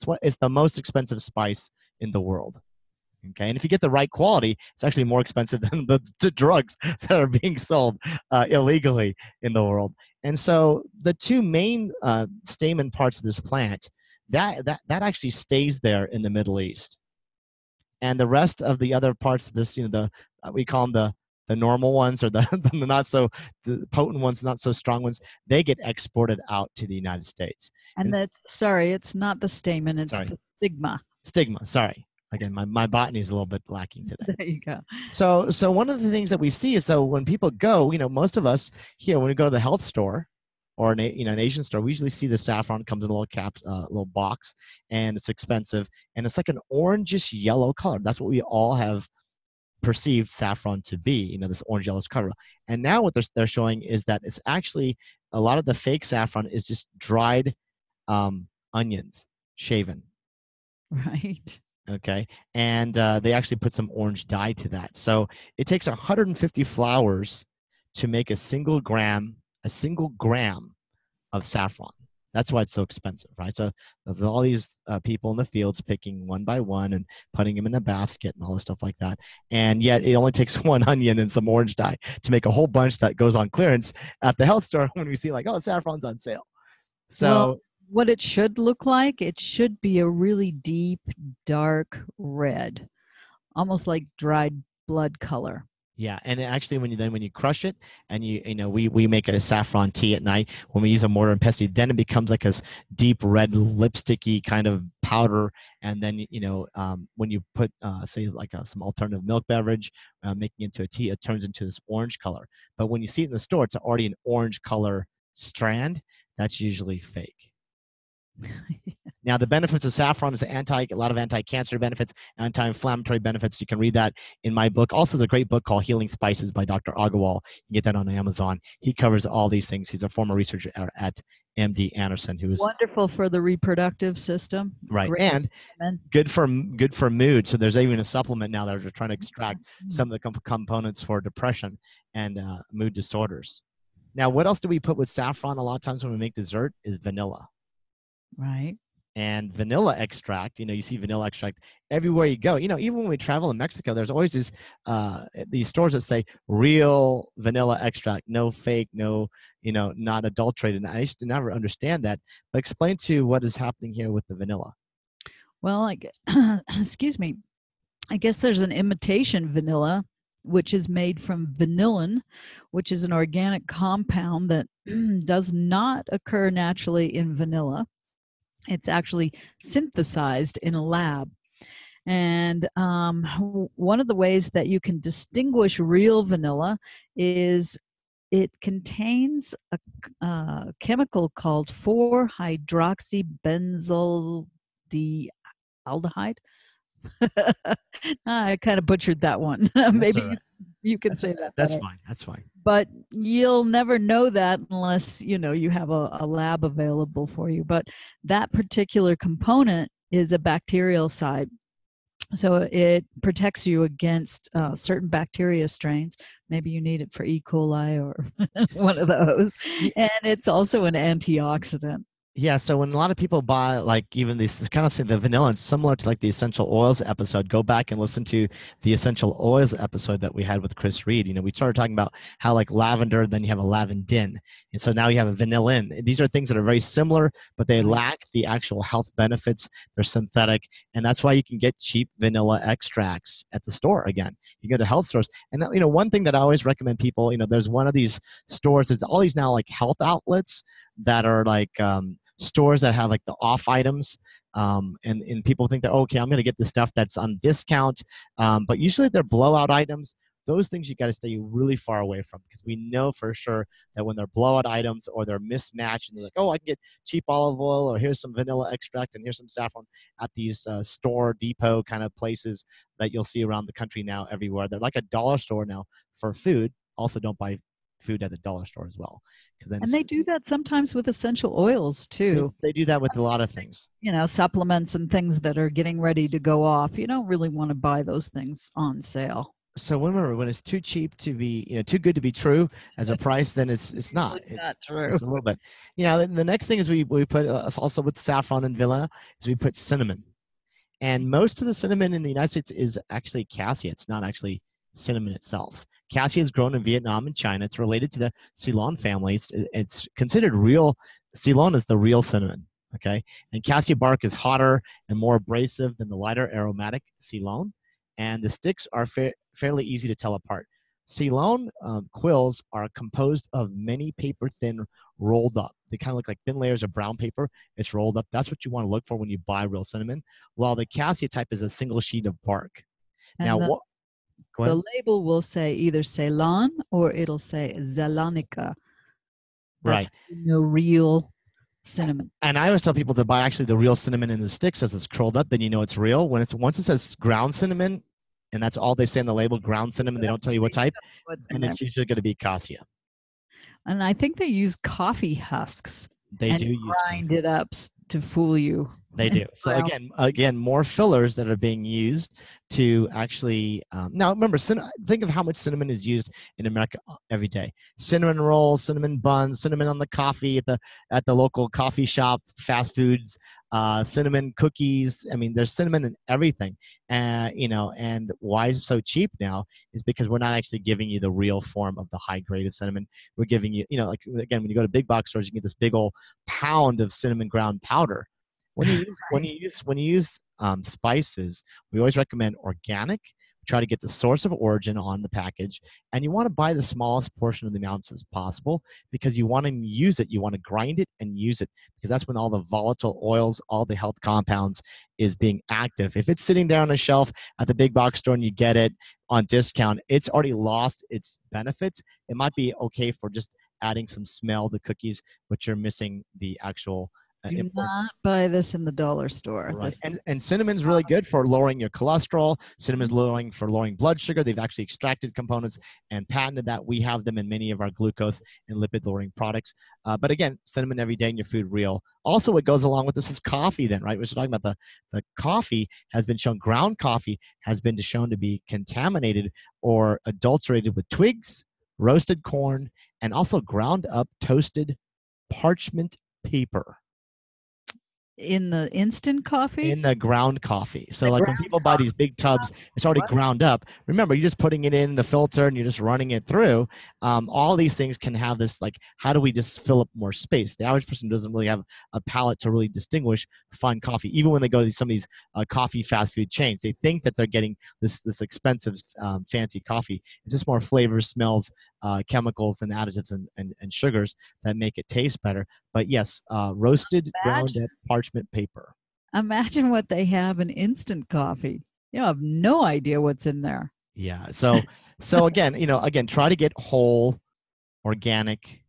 It's what it's the most expensive spice in the world. Okay, and if you get the right quality, it's actually more expensive [laughs] than the, the drugs [laughs] that are being sold uh, illegally in the world. And so the two main uh, stamen parts of this plant, that, that, that actually stays there in the Middle East. And the rest of the other parts of this, you know, the uh, we call them the the normal ones or the, [laughs] the not so the potent ones, not so strong ones, they get exported out to the United States. And It's- that's sorry, it's not the stamen, it's Sorry. the stigma. Stigma, sorry. Again, my, my botany is a little bit lacking today. [laughs] There you go. So, so one of the things that we see is so when people go, you know, most of us here, when we go to the health store or an, you know, an Asian store, we usually see the saffron comes in a little cap, uh, little box, and it's expensive, and it's like an orangish yellow color. That's what we all have perceived saffron to be, you know, this orange yellowish color. And now what they're, they're showing is that it's actually a lot of the fake saffron is just dried um, onions, shaven [laughs] Right. Okay and uh, they actually put some orange dye to that. So it takes 150 flowers to make a single gram a single gram of saffron. That's why it's so expensive right? So there's all these uh, people in the fields picking one by one and putting them in a basket and all this stuff like that and yet it only takes [laughs] one onion and some orange dye to make a whole bunch that goes on clearance at the health store [laughs] when we see like oh saffron's on sale. So Well, what it should look like, it should be a really deep, dark red, almost like dried blood color. Yeah, and actually, when you then when you crush it, and you you know we we make it a saffron tea at night when we use a mortar and pestle, then it becomes like a s- deep red lipsticky kind of powder, and then you know um, when you put uh, say like a, some alternative milk beverage, uh, making into a tea, it turns into this orange color. But when you see it in the store, it's already an orange color strand. That's usually fake. [laughs] Now, the benefits of saffron is anti a lot of anti-cancer benefits, anti-inflammatory benefits. You can read that in my book. Also, there's a great book called Healing Spices by Dr. Aggarwal. You can get that on Amazon. He covers all these things. He's a former researcher at- MD Anderson, who is Wonderful for the reproductive system. right great and good for good for mood. So there's even a supplement now that are trying to extract Mm. some of the comp- components for depression and uh, mood disorders. Now, what else do we put with saffron? A lot of times when we make dessert is vanilla. Right. and vanilla extract. You know, you see vanilla extract everywhere you go. You know, even when we travel in Mexico, there's always these uh, these stores that say real vanilla extract, no fake, no you know, not adulterated. And I used to never understand that. But explain to you what is happening here with the vanilla. Well, like, [coughs] excuse me. I guess there's an imitation vanilla, which is made from vanillin, which is an organic compound that [clears throat] does not occur naturally in vanilla. It's actually synthesized in a lab. And um, one of the ways that you can distinguish real vanilla is it contains a, uh, chemical called 4 hydroxybenzyl aldehyde. [laughs] I kind of butchered that one. [laughs] Maybe right. You can say that. That's better. fine. That's fine. But you'll never know that unless you know you have a, a lab available for you. But that particular component is a bactericide. So it protects you against uh, certain bacteria strains. Maybe you need it for E. coli or [laughs] one of those. And it's also an antioxidant. Yeah, so when a lot of people buy like even these this kind of thing, the vanilla, it's similar to like the essential oils episode. Go back and listen to the essential oils episode that we had with Chris Reed. You know, we started talking about how like lavender, then you have a lavandin, and so now you have a vanillin. These are things that are very similar, but they lack the actual health benefits. They're synthetic, and that's why you can get cheap vanilla extracts at the store. Again, you go to health stores, and you know one thing that I always recommend people. You know, there's one of these stores. There's all these now like health outlets that are like um, stores that have like the off items um, and, and people think that okay i'm going to get the stuff that's on discount um, but usually they're blowout items. Those things you got to stay really far away from because we know for sure that when they're blowout items or they're mismatched and they're like oh i can get cheap olive oil or here's some vanilla extract and here's some saffron at these uh, store depot kind of places that you'll see around the country now everywhere they're like a dollar store now for food also don't buy food at the dollar store as well. Then and they do that sometimes with essential oils too. They, they do that with a lot of things. You know, supplements and things that are getting ready to go off. You don't really want to buy those things on sale. So remember, when it's too cheap to be, you know, too good to be true as a price, then it's it's [laughs] not. It's not true. It's a little bit. You know, the next thing is we we put uh, also with saffron and vanilla is we put cinnamon, and most of the cinnamon in the United States is actually cassia. It's not actually cinnamon itself. Cassia is grown in Vietnam and China. It's related to the Ceylon family. It's, it's considered real. Ceylon is the real cinnamon. Okay, and cassia bark is hotter and more abrasive than the lighter aromatic Ceylon, and the sticks are fa- fairly easy to tell apart. Ceylon um, quills are composed of many paper thin rolled up. They kind of look like thin layers of brown paper. It's rolled up. That's what you want to look for when you buy real cinnamon. While the cassia type is a single sheet of bark. And now, the, what, the label will say either Ceylon or it'll say Zeylanica. That's right. No real cinnamon. And I always tell people to buy actually the real cinnamon in the sticks as it's curled up, then you know it's real. When it's once it says ground cinnamon, and that's all they say on the label, ground cinnamon, they don't tell you what type, and it's usually going to be cassia. And I think they use coffee husks. They do use grind it up to fool you. They do. So again, again, more fillers that are being used to actually. Um, now remember, think of how much cinnamon is used in America uh, every day. Cinnamon rolls, cinnamon buns, cinnamon on the coffee at the at the local coffee shop, fast foods, uh, cinnamon cookies. I mean, there's cinnamon in everything. Uh, you know, and why is it so cheap now? Is because we're not actually giving you the real form of the high grade of cinnamon. We're giving you, you know, like again, when you go to big box stores, you get this big old pound of cinnamon ground powder when you [laughs] use, when you use when you use um, spices, we always recommend organic. Try to get the source of origin on the package, and you want to buy the smallest portion of the amounts as possible because you want to use it. You want to grind it and use it because that's when all the volatile oils, all the health compounds is being active. If it's sitting there on the shelf at the big box store and you get it on discount, it's already lost its benefits. It might be okay for just adding some smell to cookies, but you're missing the actual Do not buy this in the dollar store. Right. And, and cinnamon's really good for lowering your cholesterol. Cinnamon's lowering for lowering blood sugar. They've actually extracted components and patented that. We have them in many of our glucose and lipid lowering products. Uh, but again, cinnamon every day in your food, real. Also, what goes along with this is coffee. Then, right? We're talking about the the coffee has been shown. Ground coffee has been shown to be contaminated or adulterated with twigs, roasted corn, and also ground up toasted parchment paper in the instant coffee? In the ground coffee. So the like when people buy these big tubs it's already what? ground up. Remember you're just putting it in the filter and you're just running it through. Um, all these things can have this like how do we just fill up more space? The average person doesn't really have a palate to really distinguish fine coffee even when they go to some of these uh, coffee fast food chains. They think that they're getting this this expensive um, fancy coffee. It's just more flavors smells uh, chemicals and additives and, and, and, sugars that make it taste better. But yes, uh, roasted ground [laughs] parchment paper. Imagine what they have in instant coffee. You have no idea what's in there. Yeah. So so [laughs] again, you know, again, try to get whole, organic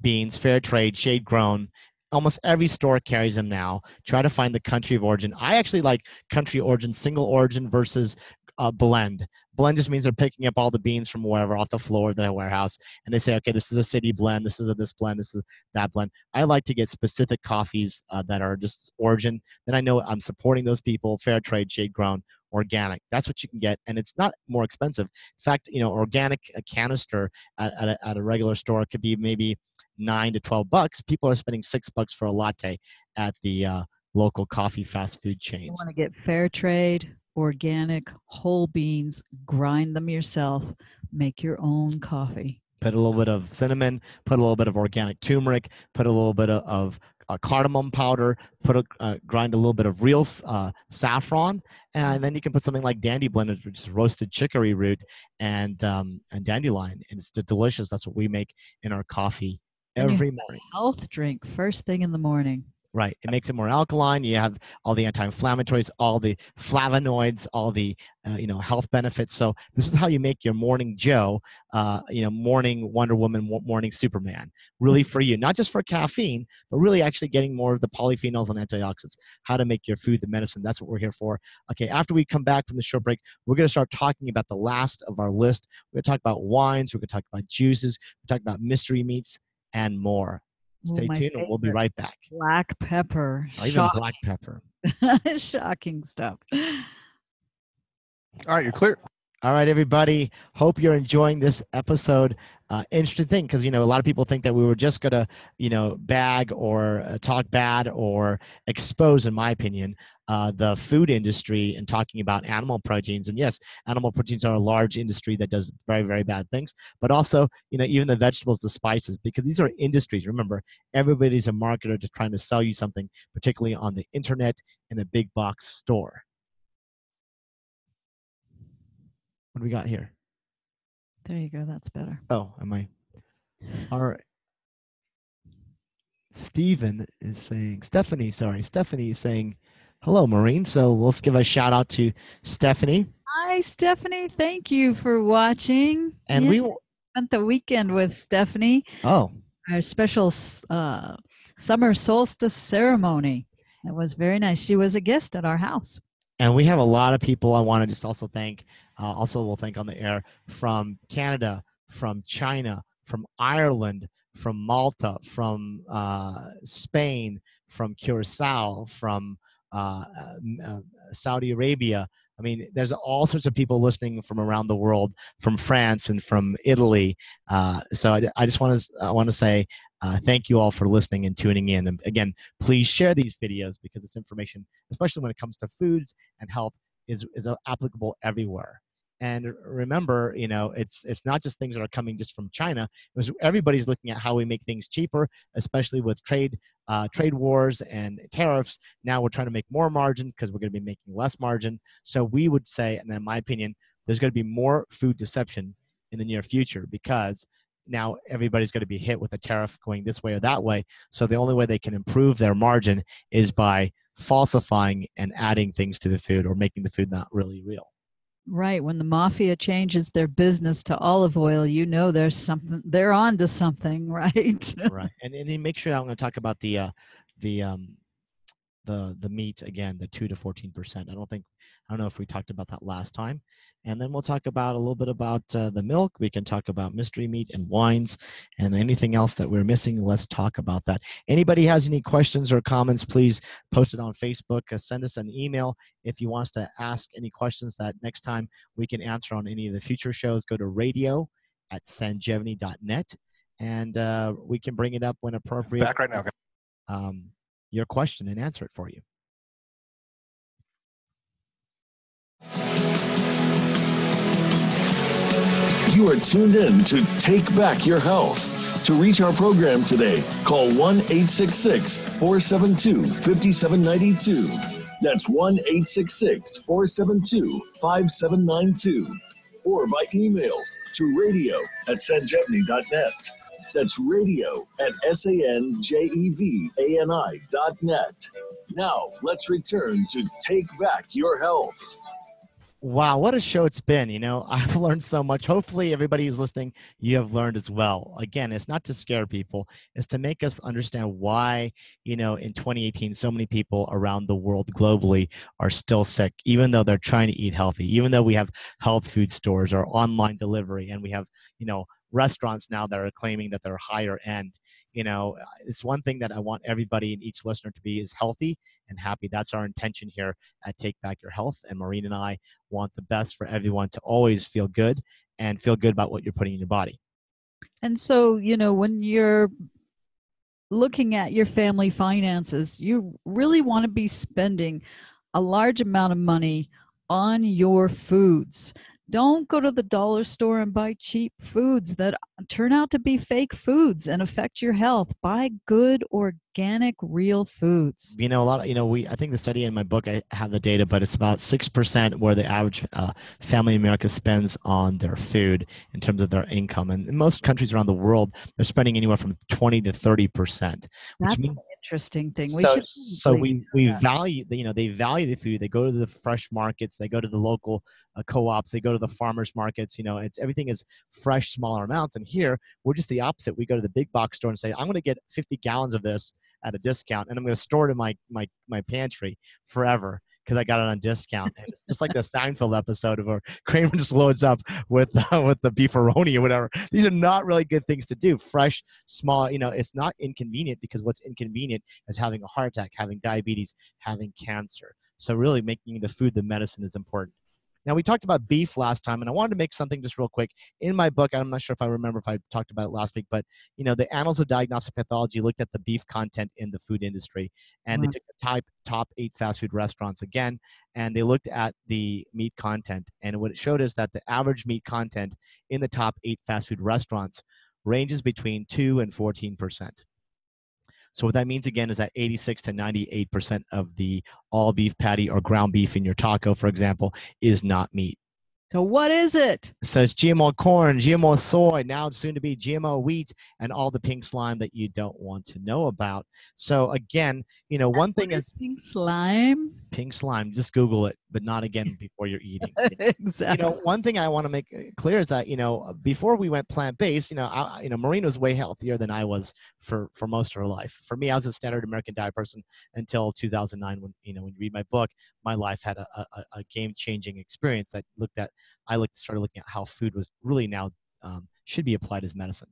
beans, fair trade, shade grown. Almost every store carries them now. Try to find the country of origin. I actually like country origin, single origin versus uh, blend. Blend just means they're picking up all the beans from wherever off the floor of the warehouse, and they say, okay, this is a city blend, this is a this blend, this is that blend. I like to get specific coffees uh, that are just origin. Then I know I'm supporting those people, fair trade, shade grown, organic. That's what you can get, and it's not more expensive. In fact, you know, organic a canister at, at, a, at a regular store could be maybe nine to 12 bucks, people are spending six bucks for a latte at the uh, local coffee fast food You want to get fair trade, organic, whole beans, grind them yourself, make your own coffee. Put a little bit of cinnamon, put a little bit of organic turmeric, put a little bit of, of uh, cardamom powder, put a, uh, grind a little bit of real uh, saffron, and then you can put something like dandy blended, which is roasted chicory root and um, and dandelion, and it's delicious. That's what we make in our coffee every morning. Health drink first thing in the morning. Right. It makes it more alkaline. You have all the anti-inflammatories, all the flavonoids, all the uh, you know health benefits. So this is how you make your morning Joe, uh, you know, morning Wonder Woman, morning Superman. Really for you, not just for caffeine, but really actually getting more of the polyphenols and antioxidants. How to make your food the medicine. That's what we're here for. Okay. After we come back from the short break, we're going to start talking about the last of our list. We're going to talk about wines. We're going to talk about juices. We're talking about mystery meats and more. Ooh, Stay my tuned, and we'll be right back. Black pepper. Oh, even Shock- black pepper. [laughs] Shocking stuff. All right, you're clear. All right, everybody. Hope you're enjoying this episode. Uh, interesting thing, because you know a lot of people think that we were just gonna, you know, bag or uh, talk bad or expose, in my opinion, uh, the food industry and talking about animal proteins. And yes, animal proteins are a large industry that does very, very bad things. But also, you know, even the vegetables, the spices, because these are industries. Remember, everybody's a marketer just trying to sell you something, particularly on the internet in a big box store. What do we got here? There you go. That's better. Oh, am I? All right. Stephen is saying, Stephanie, sorry, Stephanie is saying, hello, Maureen. So let's give a shout out to Stephanie. Hi, Stephanie. Thank you for watching. And Yeah, we, spent the weekend with Stephanie, oh, our special uh, summer solstice ceremony. It was very nice. She was a guest at our house. and we have a lot of people I want to just also thank. Uh, also, we'll thank on the air from Canada, from China, from Ireland, from Malta, from uh, Spain, from Curacao, from uh, uh, Saudi Arabia. I mean, there's all sorts of people listening from around the world, from France and from Italy. Uh, so I, I just want to I want to say uh, thank you all for listening and tuning in. And again, please share these videos because this information, especially when it comes to foods and health, is is applicable everywhere. And remember, you know, it's it's not just things that are coming just from China. Everybody's looking at how we make things cheaper, especially with trade uh, trade wars and tariffs. Now we're trying to make more margin because we're going to be making less margin. So we would say, and in my opinion, there's going to be more food deception in the near future because now everybody's going to be hit with a tariff going this way or that way. So the only way they can improve their margin is by falsifying and adding things to the food or making the food not really real. Right. When the mafia changes their business to olive oil, you know there's something they're on to something, [laughs] right? right. And and make sure I'm going to talk about the uh, the um, the the meat again, the two to fourteen percent. I don't think I don't know if we talked about that last time. And then we'll talk about a little bit about uh, the milk. We can talk about mystery meat and wines and anything else that we're missing. Let's talk about that. Anybody has any questions or comments, please post it on Facebook. Uh, send us an email if you want us to ask any questions that next time we can answer on any of the future shows. Go to radio at sanjevani.net and uh, we can bring it up when appropriate. Back right now. Um, your question and answer it for you. You are tuned in to Take Back Your Health. To reach our program today, call 1 866 472 5792. That's 1 866 472 5792. Or by email to radio at sanjevani.net. That's radio at S A N J E V A N I dot net. Now, let's return to Take Back Your Health. Wow, what a show it's been. You know, [laughs] I've learned so much. Hopefully, everybody who's listening, you have learned as well. Again, it's not to scare people, it's to make us understand why, you know, in 2018, so many people around the world globally are still sick, even though they're trying to eat healthy, even though we have health food stores or online delivery, and we have, you know, restaurants now that are claiming that they're higher end. You know, uh, it's one thing that I want everybody and each listener to be is healthy and happy. That's our intention here at Take Back Your Health. And Maureen and I want the best for everyone to always feel good and feel good about what you're putting in your body. And so, you know, when you're looking at your family finances, you really want to be spending a large amount of money on your foods. Don't go to the dollar store and buy cheap foods that turn out to be fake foods and affect your health. Buy good, organic, real foods. You know, a lot of, you know, we, I think the study in my book, I have the data, but it's about 6% where the average uh, family in America spends on their food in terms of their income. And in most countries around the world, they're spending anywhere from 20 to 30%. That's means, interesting thing. We so, so we we that. value you know they value the food. They go to the fresh markets. They go to the local uh, co-ops. They go to the farmers markets. You know, it's everything is fresh, smaller amounts. And here we're just the opposite. We go to the big box store and say, I'm going to get 50 gallons of this at a discount, and I'm going to store it in my my my pantry forever because I got it on discount. And it's just like the Seinfeld episode of where [laughs] Kramer just loads up with uh, with the beefaroni or whatever. These are not really good things to do. Fresh, small, you know, it's not inconvenient because what's inconvenient is having a heart attack, having diabetes, having cancer. So really making the food the medicine is important. Now, we talked about beef last time, and I wanted to make something just real quick. In my book, I'm not sure if I remember if I talked about it last week, but you know, the Annals of Diagnostic Pathology looked at the beef content in the food industry, and mm-hmm. they took the type, top eight fast food restaurants again, and they looked at the meat content. And what it showed is that the average meat content in the top eight fast food restaurants ranges between 2 and 14 percent. So what that means again is that 86 to 98% of the all beef patty or ground beef in your taco, for example, is not meat. So what is it? So it's GMO corn, GMO soy, now soon to be GMO wheat, and all the pink slime that you don't want to know about. So again, you know, one thing is, is pink slime. Pink slime. Just Google it, but not again [laughs] before you're eating. exactly. You know, one thing I want to make uh, clear is that you know before we went plant based, you know, I, you know, Maureen was way healthier than I was for for most of her life. For me, I was a standard American diet person until 2009. When you know, when you read my book, my life had a, a, a game changing experience that looked at I looked started looking at how food was really now um, should be applied as medicine.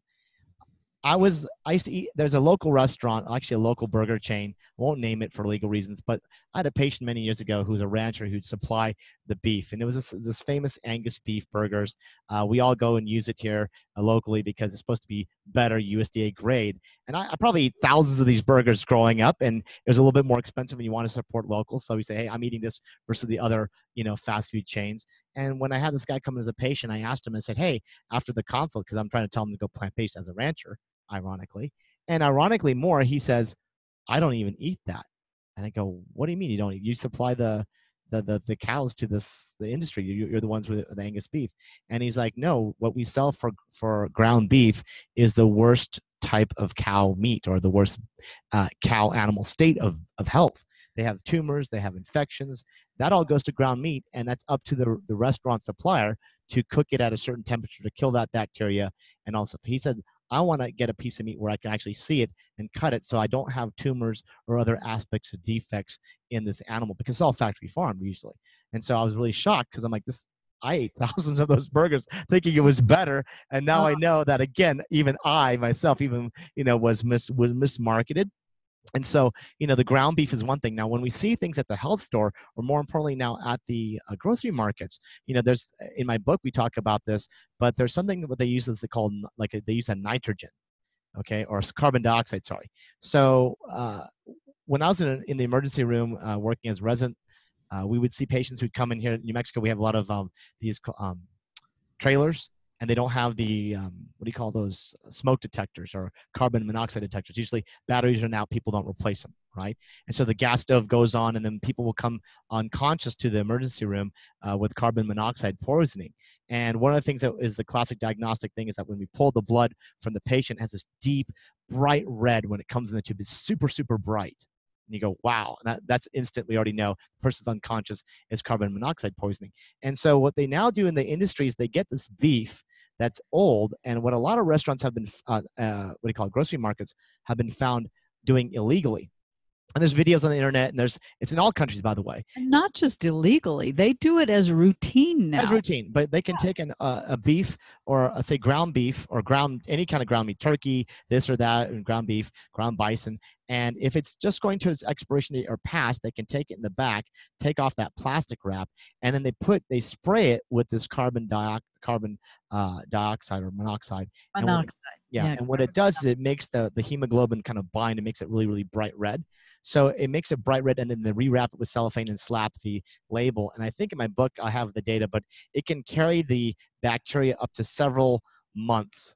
I was I used to eat. There's a local restaurant, actually a local burger chain. I won't name it for legal reasons, but I had a patient many years ago who was a rancher who'd supply the beef, and it was this, this famous Angus beef burgers. Uh, we all go and use it here uh, locally because it's supposed to be better USDA grade. And I, I probably ate thousands of these burgers growing up, and it was a little bit more expensive and you want to support local. So we say, hey, I'm eating this versus the other, you know, fast food chains. And when I had this guy come as a patient, I asked him, I said, hey, after the consult, because I'm trying to tell him to go plant based as a rancher ironically. And ironically more, he says, I don't even eat that. And I go, what do you mean you don't? You supply the the, the, the cows to this the industry you, are the ones with the angus beef and he's like no what we sell for for ground beef is the worst type of cow meat or the worst uh, cow animal state of, of health they have tumors they have infections that all goes to ground meat and that's up to the, the restaurant supplier to cook it at a certain temperature to kill that bacteria and also he said I want to get a piece of meat where I can actually see it and cut it so I don't have tumors or other aspects of defects in this animal because it's all factory farmed usually. And so I was really shocked because I'm like, this I ate [laughs] thousands of those burgers thinking it was better. And now uh-huh. I know that again, even I myself, even, you know, was mis was mismarketed and so, you know, the ground beef is one thing. Now, when we see things at the health store, or more importantly, now at the uh, grocery markets, you know, there's in my book we talk about this, but there's something what they use is they call like they use a nitrogen, okay, or carbon dioxide. Sorry. So uh, when I was in, in the emergency room uh, working as resident, uh, we would see patients who'd come in here in New Mexico. We have a lot of um, these um, trailers and they don't have the um, what do you call those smoke detectors or carbon monoxide detectors. Usually batteries are out people don't replace them right? And so the gas stove goes on and then people will come unconscious to the emergency room uh, with carbon monoxide poisoning. And one of the things that is the classic diagnostic thing is that when we pull the blood from the patient has this deep bright red when it comes in the tube. It's super super bright. And you go, wow, that, that's instant. We already know the person's unconscious is carbon monoxide poisoning. And so what they now do in the industry is they get this beef that's old. And what a lot of restaurants have been, uh, uh, what do you call it, grocery markets have been found doing illegally. And there's videos on the internet, and there's it's in all countries, by the way. And not just illegally; they do it as routine now. As routine, but they can yeah. take an, uh, a beef or a, say ground beef or ground any kind of ground meat, turkey, this or that, and ground beef, ground bison, And if it's just going to its expiration date or past, they can take it in the back, take off that plastic wrap, and then they put they spray it with this carbon dioxide carbon uh, dioxide or monoxide. And it- Monoxide. yeah, Yeah, and what it does is it makes the the hemoglobin kind of bind and makes it really really bright red. So it makes it bright red, and then they rewrap it with cellophane and slap the label. And I think in my book I have the data, but it can carry the bacteria up to several months.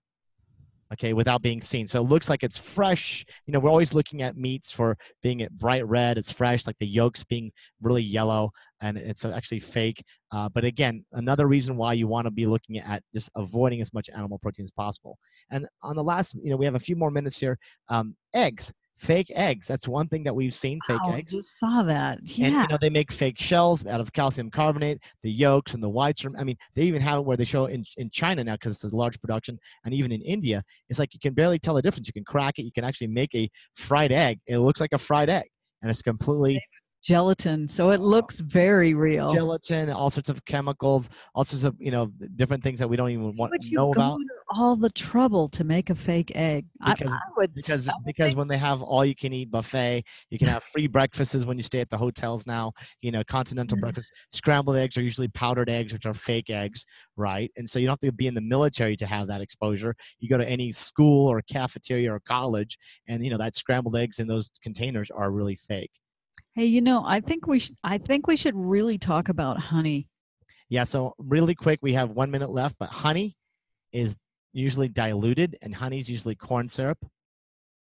Okay, without being seen. So it looks like it's fresh. You know, we're always looking at meats for being bright red. It's fresh, like the yolks being really yellow, and it's actually fake. Uh, but again, another reason why you want to be looking at just avoiding as much animal protein as possible. And on the last, you know, we have a few more minutes here. Um, eggs, fake eggs. That's one thing that we've seen. Fake Wow, I eggs. just saw that. Yeah. And you know they make fake shells out of calcium carbonate, the yolks and the whites. From I mean, they even have it where they show in in China now because it's a large production, and even in India, it's like you can barely tell the difference. You can crack it. You can actually make a fried egg. It looks like a fried egg, and it's completely gelatin. So it looks very real. gelatin, all sorts of chemicals, all sorts of you know different things that we don't even want to know go about. all the trouble to make a fake egg? I- Because- I, would because I would because think- when they have all you can eat buffet you can have free breakfasts when you stay at the hotels now you know continental Mhm. breakfast scrambled eggs are usually powdered eggs which are fake eggs right and so you don't have to be in the military to have that exposure you go to any school or cafeteria or college and you know that scrambled eggs in those containers are really fake hey, you know, I think we should. I think we should really talk about honey. yeah so really quick we have one minute left but honey is usually diluted and honey is usually corn syrup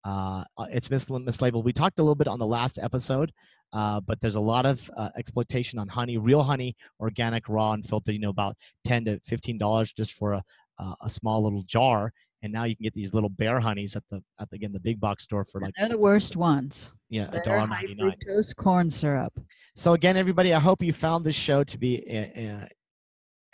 uh, uh, it's mis- mislabeled. We talked a little bit on the last episode, uh, but there's a lot of uh, exploitation on honey, real honey, organic, raw, and filtered. You know, about ten to fifteen dollars just for a uh, a small little jar. And now you can get these little bear honeys at the at the, again the big box store for like They're the worst ones. yeah a They're dollar high ninety nine. fructose corn syrup. So again, everybody, I hope you found this show to be uh, uh,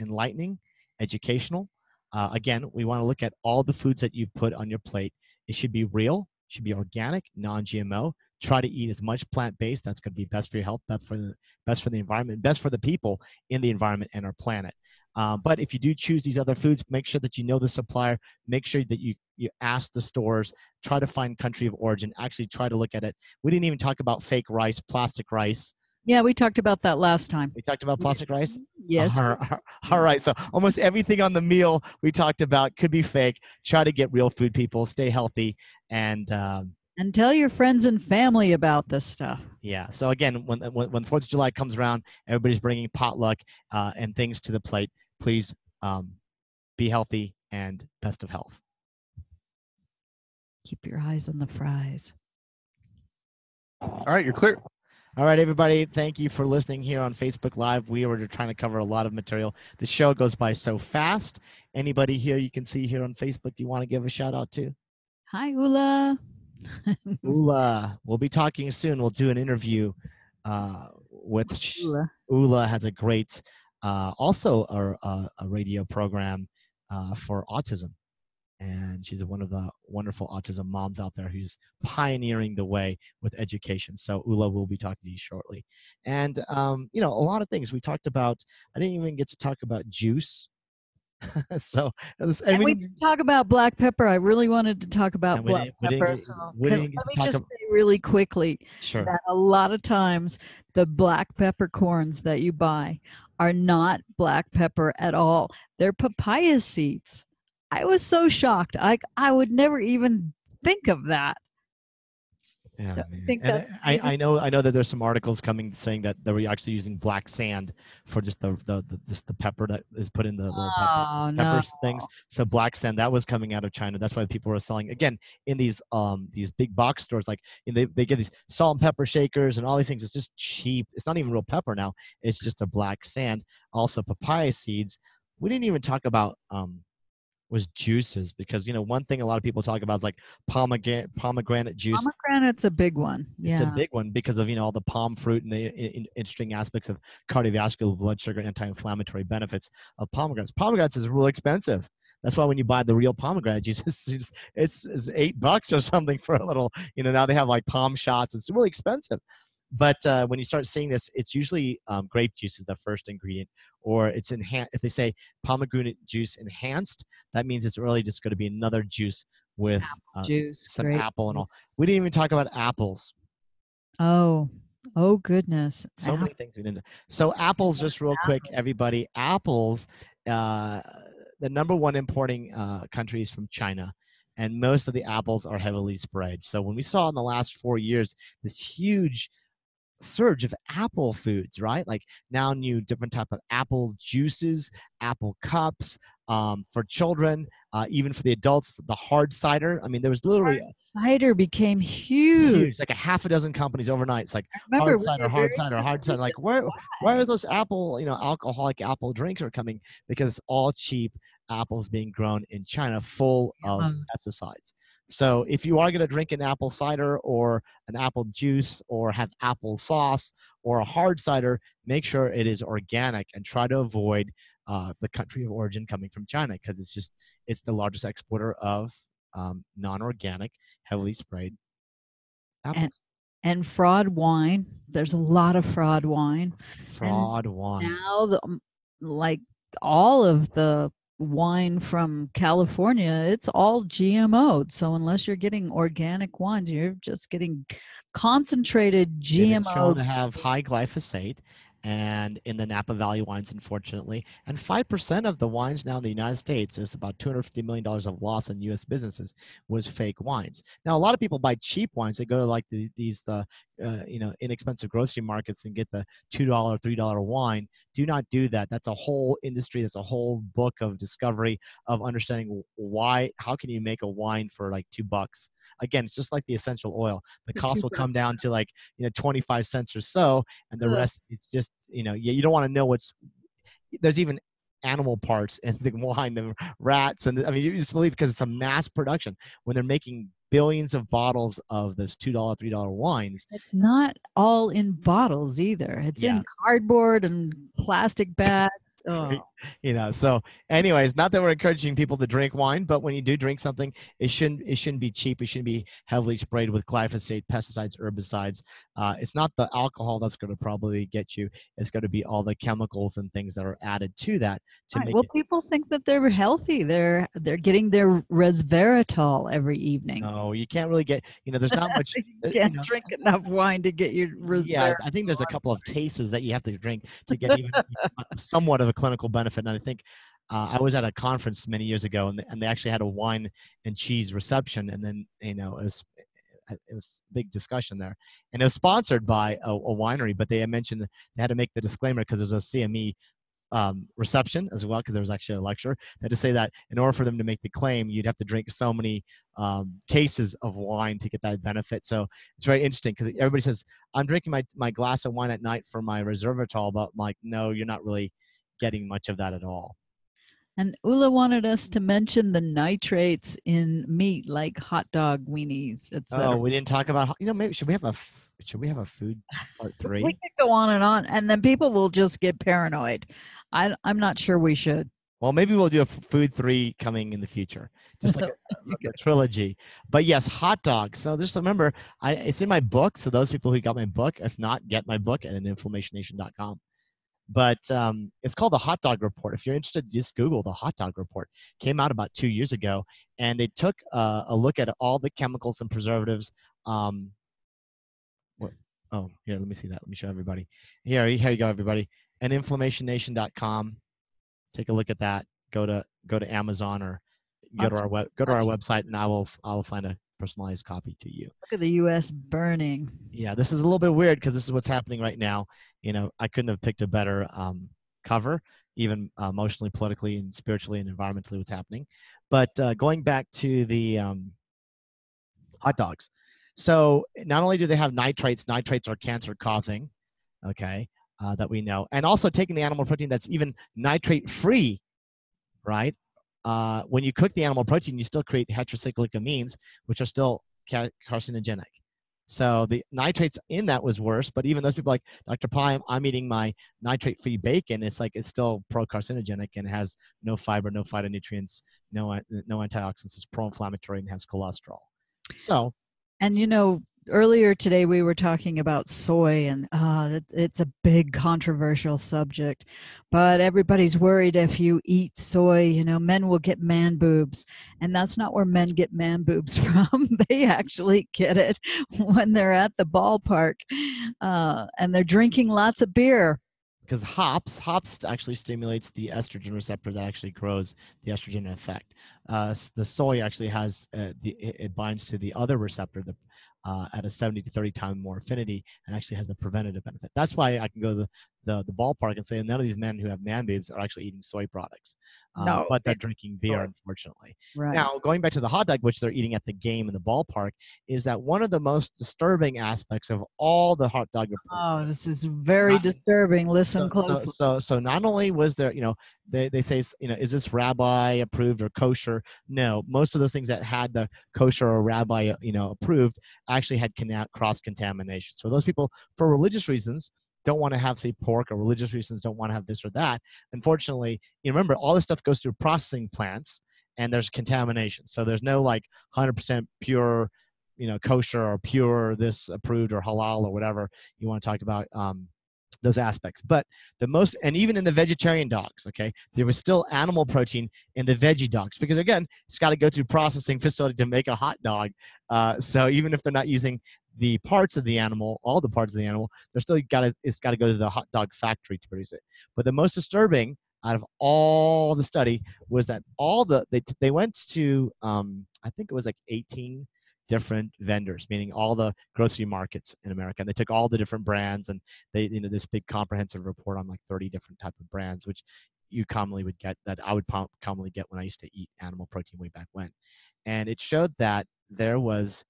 enlightening, educational. Uh, again, we want to look at all the foods that you put on your plate. It should be real, should be organic, non-GMO. Try to eat as much plant-based. That's going to be best for your health, best for the best for the environment, best for the people in the environment and our planet. Um, but if you do choose these other foods, make sure that you know the supplier. Make sure that you you ask the stores. Try to find country of origin. Actually, try to look at it. We didn't even talk about fake rice, plastic rice. Yeah, we talked about that last time. We talked about plastic rice. Yes. All right, [laughs] all right. So almost everything on the meal we talked about could be fake. Try to get real food, people. Stay healthy, and um, And tell your friends and family about this stuff. yeah. So again, when when when Fourth of July comes around, everybody's bringing potluck uh, and things to the plate. Please um, be healthy and best of health. Keep your eyes on the fries. All right, you're clear. All right, everybody. Thank you for listening here on Facebook Live. We were trying to cover a lot of material. The show goes by so fast. Anybody here you can see here on Facebook, do you want to give a shout out to? Hi, Ula. [laughs] Ula. We'll be talking soon. We'll do an interview uh, with Sh- Ula. Ula. Has a great, uh, also a, a, a radio program uh, for autism, and she's one of the wonderful autism moms out there who's pioneering the way with education. So Ula will be talking to you shortly, and um, you know a lot of things we talked about. I didn't even get to talk about juice. [laughs] so uh, it and And we we didn't talk about black pepper. I really wanted to talk about black didn't- we didn't pepper. So we can- didn't get let me just ab- say really quickly sure. that a lot of times the black peppercorns that you buy are not black pepper at all. They're papaya seeds. I was so shocked. I I would never even think of that. Yeah, I think And that's I, I know I know that there's some articles coming saying that they were actually using black sand for just the the the, just the pepper that is put in the little pepper, Oh no. peppers things. So black sand that was coming out of China. That's why people were selling again in these um these big box stores. Like they they get these salt and pepper shakers and all these things. It's just cheap. It's not even real pepper now. It's just a black sand. Also papaya seeds. We didn't even talk about um was juices because you know one thing a lot of people talk about is like pomegranate pomegranate juice. Pomegranate's a big one. it's a big one because of you know all the palm fruit and the in- interesting aspects of cardiovascular blood sugar and anti-inflammatory benefits of pomegranates. Pomegranates is real expensive. That's why when you buy the real pomegranate juice [laughs] it's, it's, it's, it's eight bucks or something for a little you know now they have like POM shots. It's really expensive but uh, when you start seeing this it's usually um, grape juice is the first ingredient or it's enhanced if they say pomegranate juice enhanced that means it's really just going to be another juice with uh, Juice. some Great. apple and all. We didn't even talk about apples. Oh, oh goodness. So many things we didn't. So apples, just real quick, everybody. Apples, uh, the number one importing uh, country is from China, and most of the apples are heavily sprayed. So when we saw in the last four years this huge surge of apple foods, right? Like now new different type of apple juices, apple cups um, for children, uh, even for the adults. The hard cider. I mean, there was literally Cider became huge. huge, like a half a dozen companies overnight. It's like hard cider, hard cider, hard cider. Like where why. where are those apple, you know, alcoholic apple drinks are coming? Because it's all cheap apples being grown in China, full of Yeah. pesticides. So if you are going to drink an apple cider or an apple juice or have apple sauce or a hard cider, make sure it is organic and try to avoid uh, the country of origin coming from China because it's just it's the largest exporter of um, non-organic, heavily sprayed apples. And fraud wine. There's a lot of fraud wine. Fraud wine. Now, the, um, like all of the wine from California, it's all GMO'd. So unless you're getting organic wines, you're just getting concentrated been shown GMO. to have high glyphosate and in the Napa Valley wines, unfortunately. And 5% of the wines now in the United States, there's about $250 million of loss in U.S. businesses, was fake wines. Now, a lot of people buy cheap wines. They go to like the, these, the, uh, you know, inexpensive grocery markets and get the $2, $3 wine. Do not do that. That's a whole industry. That's a whole book of discovery of understanding why, how can you make a wine for like two bucks? Again, it's just like the essential oil. The cost will come down to like, you know, 25 cents or so and the rest it's just you know you, you don't want to know what's there's even animal parts in the wine and rats and i mean you just believe because it's a mass production. When they're making billions of bottles of this two dollar three dollar wines It's not all in bottles either. It's Yeah. in cardboard and plastic [laughs] bags. Oh, you know so anyways not that we're encouraging people to drink wine but when you do drink something it shouldn't it shouldn't be cheap it shouldn't be heavily sprayed with glyphosate pesticides herbicides uh, it's not the alcohol that's going to probably get you it's going to be all the chemicals and things that are added to that to right. make Well, people think that they're healthy. They're they're getting their resveratrol every evening. No you can't really get you know there's not [laughs] much you uh, can't know, drink enough wine to get your yeah i think there's a couple of cases that you have to drink to get even [laughs] somewhat of a clinical benefit and i think uh, i was at a conference many years ago and, and they actually had a wine and cheese reception and then you know it was it was big discussion there and it was sponsored by a, a winery but they had mentioned they had to make the disclaimer because there's a cme um, reception as well because there was actually a lecture That had to say that in order for them to make the claim you'd have to drink so many um, cases of wine to get that benefit so it's very interesting because everybody says i'm drinking my, my glass of wine at night for my resveratrol but I'm like no you're not really getting much of that at all And Ula wanted us to mention the nitrates in meat, like hot dog weenies, etc. oh we didn't talk about you know maybe should we have a should we have a food part [laughs] three We could go on and on, and then people will just get paranoid. I, I'm not sure we should. Well, maybe we'll do a food three coming in the future, just like a, [laughs] a trilogy. But yes, hot dogs. So just remember, I it's in my book. So those people who got my book, if not, get my book at inflammationnation.com. But um, it's called the Hot Dog Report. If you're interested, just Google the Hot Dog Report. Came out about two years ago, and they took uh, a look at all the chemicals and preservatives. Um, what? Oh, here, let me see that. Let me show everybody. Here, here you go, everybody. And inflammationnation.com take a look at that. Go to go to Amazon or go to our web go to our website, and I will I will sign a personalized copy to you. Look at the U.S. burning. Yeah, this is a little bit weird because this is what's happening right now. You know, I couldn't have picked a better um, cover, even uh, emotionally, politically, and spiritually and environmentally, what's happening. But uh, going back to the um, hot dogs, so not only do they have nitrates, nitrates are cancer causing, okay, uh, that we know, and also taking the animal protein that's even nitrate free, right? Uh, when you cook the animal protein, you still create heterocyclic amines, which are still ca- carcinogenic. So the nitrates in that was worse, but even those people like Dr. Pai, I'm, I'm eating my nitrate-free bacon. It's like it's still pro-carcinogenic and has no fiber, no phytonutrients, no no antioxidants. It's pro-inflammatory and has cholesterol. So And you know, earlier today we were talking about soy and uh, it, it's a big controversial subject but everybody's worried if you eat soy you know men will get man boobs and that's not where men get man boobs [laughs] from they actually get it when they're at the ballpark uh, and they're drinking lots of beer. Because hops hops actually stimulates the estrogen receptor that actually grows the estrogen effect uh, the soy actually has uh, the it, binds to the other receptor the uh, at a 70 to 30 time more affinity and actually has a preventative benefit. That's why I can go the, the, the ballpark and say none of these men who have man boobs are actually eating soy products. Um, no, but they're drinking beer, unfortunately. Right. Now, going back to the hot dog, which they're eating at the game in the ballpark, is that one of the most disturbing aspects of all the hot dog reports. Oh, this is very not, disturbing. Listen so, closely. So, so, so, not only was there, you know, they, they say, you know, is this rabbi approved or kosher? No, most of those things that had the kosher or rabbi, you know, approved actually had cross contamination. So those people, for religious reasons, don't want to have say pork or religious reasons don't want to have this or that. Unfortunately you remember all this stuff goes through processing plants and there's contamination. So there's no like 100% pure you know kosher or pure this approved or halal or whatever you want to talk about um, those aspects. But the most and even in the vegetarian dogs okay there was still animal protein in the veggie dogs because again it's got to go through processing facility to make a hot dog uh, so even if they're not using the parts of the animal, all the parts of the animal, they're still got to it's got to go to the hot dog factory to produce it. But the most disturbing out of all the study was that all the they they went to um, I think it was like 18 different vendors, meaning all the grocery markets in America. And they took all the different brands and they you know this big comprehensive report on like 30 different type of brands, which you commonly would get that I would commonly get when I used to eat animal protein way back when. And it showed that there was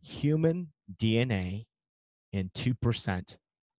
human DNA in 2%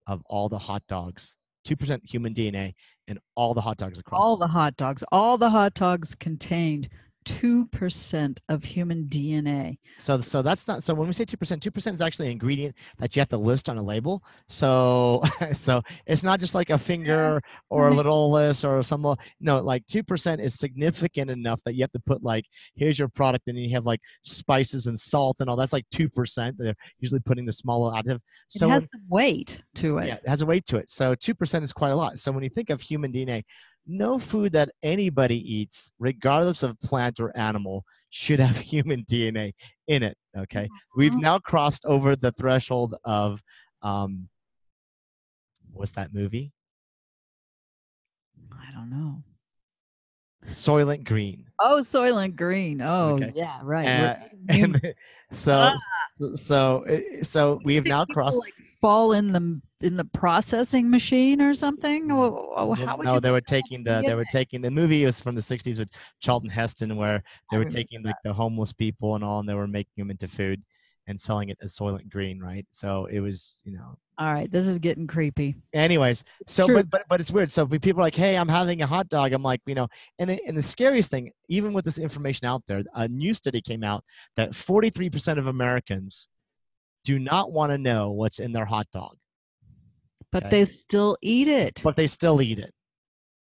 of all the hot dogs. 2% human DNA in all the hot dogs across. All the hot dogs. All the hot dogs contained 2% of human DNA. So so that's not so when we say 2%, 2% is actually an ingredient that you have to list on a label. So [laughs] so it's not just like a finger or a mm-hmm. little list or some no, like 2% is significant enough that you have to put like here's your product and you have like spices and salt and all that's like 2%. They're usually putting the smaller additive. So it has when, some weight to it. Yeah, it has a weight to it. So 2% is quite a lot. So when you think of human DNA, no food that anybody eats, regardless of plant or animal, should have [laughs] human DNA in it. Okay, we've mm-hmm. now crossed over the threshold of um, what's that movie? I don't know. Soylent Green. Oh, Soylent Green. Oh, okay. yeah, right. Uh, [laughs] and so, ah. so, eh, so we have now crossed. Like fall in the in the processing machine or something? Or, how no, they were taking the they were taking the movie was from the '60s with Charlton Heston, where they were oh, taking like the homeless people and all, and they were making them into food and selling it as Soylent Green, right? So it was, you know. All right, this is getting creepy. Anyways, so but but but it's weird. So people are like, "Hey, I'm having a hot dog." I'm like, you know, and and the scariest thing, even with this information out there, a new study came out that 43% of Americans do not want to know what's in their hot dog. But okay? they still eat it. But they still eat it,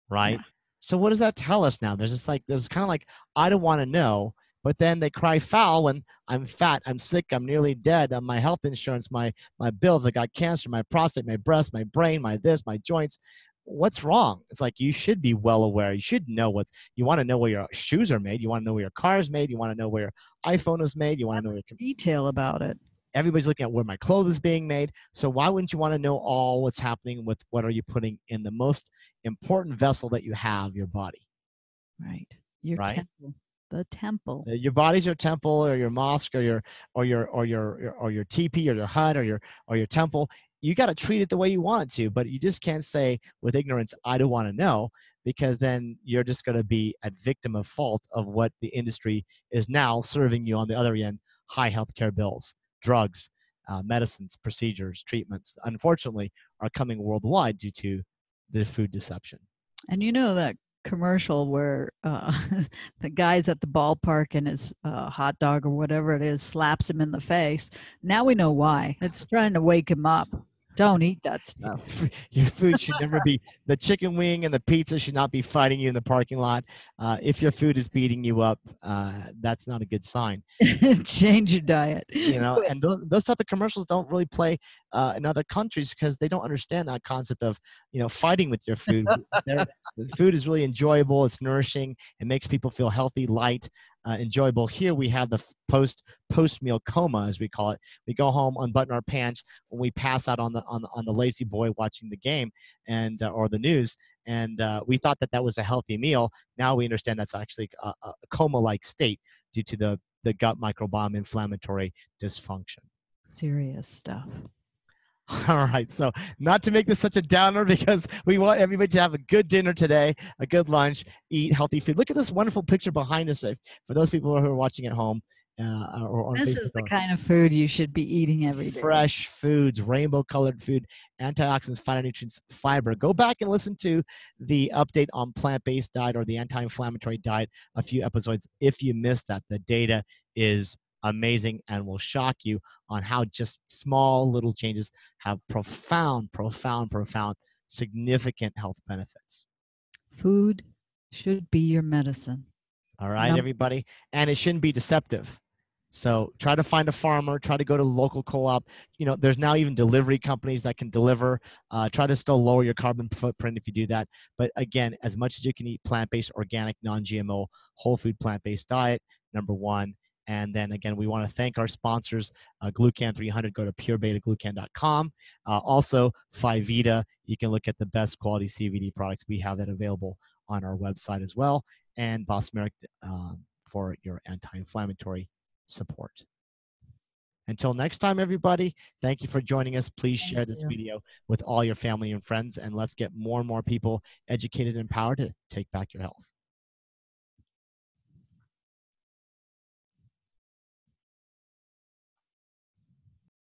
right? Yeah. So what does that tell us now? There's just like there's kind of like I don't want to know, but then they cry foul when I'm fat, I'm sick, I'm nearly dead, uh, my health insurance, my my bills, I got cancer, my prostate, my breast, my brain, my this, my joints. What's wrong? It's like you should be well aware. You should know what's. You want to know where your shoes are made. You want to know where your car is made. You want to know where your iPhone is made. You want to know your detail about it everybody's looking at where my clothes is being made. So why wouldn't you want to know all what's happening with what are you putting in the most important vessel that you have your body? Right. Your right? temple. The temple. Uh, your body's your temple or your mosque or your or your or your or your teepee or your hut or your or your temple. You got to treat it the way you want it to but you just can't say with ignorance i don't want to know because then you're just going to be a victim of fault of what the industry is now serving you on the other end high healthcare bills drugs, uh, medicines, procedures, treatments, unfortunately, are coming worldwide due to the food deception. And you know that commercial where uh, [laughs] the guy's at the ballpark and his uh, hot dog or whatever it is slaps him in the face. Now we know why. It's trying to wake him up Don't eat that [laughs] stuff. your food should never be the chicken wing and the pizza should not be fighting you in the parking lot. Uh, if your food is beating you up, uh, that's not a good sign. [laughs] Change your diet. You know, and those, those type of commercials don't really play uh, in other countries because they don't understand that concept of you know fighting with your food. [laughs] the food is really enjoyable. It's nourishing. It makes people feel healthy, light uh, enjoyable. Here we have the post post meal coma, as we call it. We go home, unbutton our pants when we pass out on the on the, on the lazy boy watching the game and uh, or the news, and uh, we thought that that was a healthy meal. Now we understand that's actually a, a coma-like state due to the the gut microbiome inflammatory dysfunction. Serious stuff. [laughs] All right. So, not to make this such a downer because we want everybody to have a good dinner today, a good lunch, eat healthy food. Look at this wonderful picture behind us for those people who are watching at home. Uh, or this is the kind of food you should be eating every day. Fresh foods, rainbow colored food, antioxidants, phytonutrients, fiber. Go back and listen to the update on plant based diet or the anti inflammatory diet a few episodes if you missed that. The data is amazing and will shock you on how just small little changes have profound, profound, profound, significant health benefits. Food should be your medicine. All right, everybody. And it shouldn't be deceptive. So try to find a farmer, try to go to local co-op. You know, there's now even delivery companies that can deliver. Uh, try to still lower your carbon footprint if you do that. But again, as much as you can eat plant-based, organic, non-GMO, whole food, plant-based diet, number one. And then again, we want to thank our sponsors, uh, Glucan 300. Go to purebetaglucan.com. Uh, also, Phyvita. You can look at the best quality CBD products. We have that available on our website as well. And Bosmeric um, for your anti-inflammatory support. Until next time, everybody, thank you for joining us. Please share this video with all your family and friends, and let's get more and more people educated and empowered to take back your health.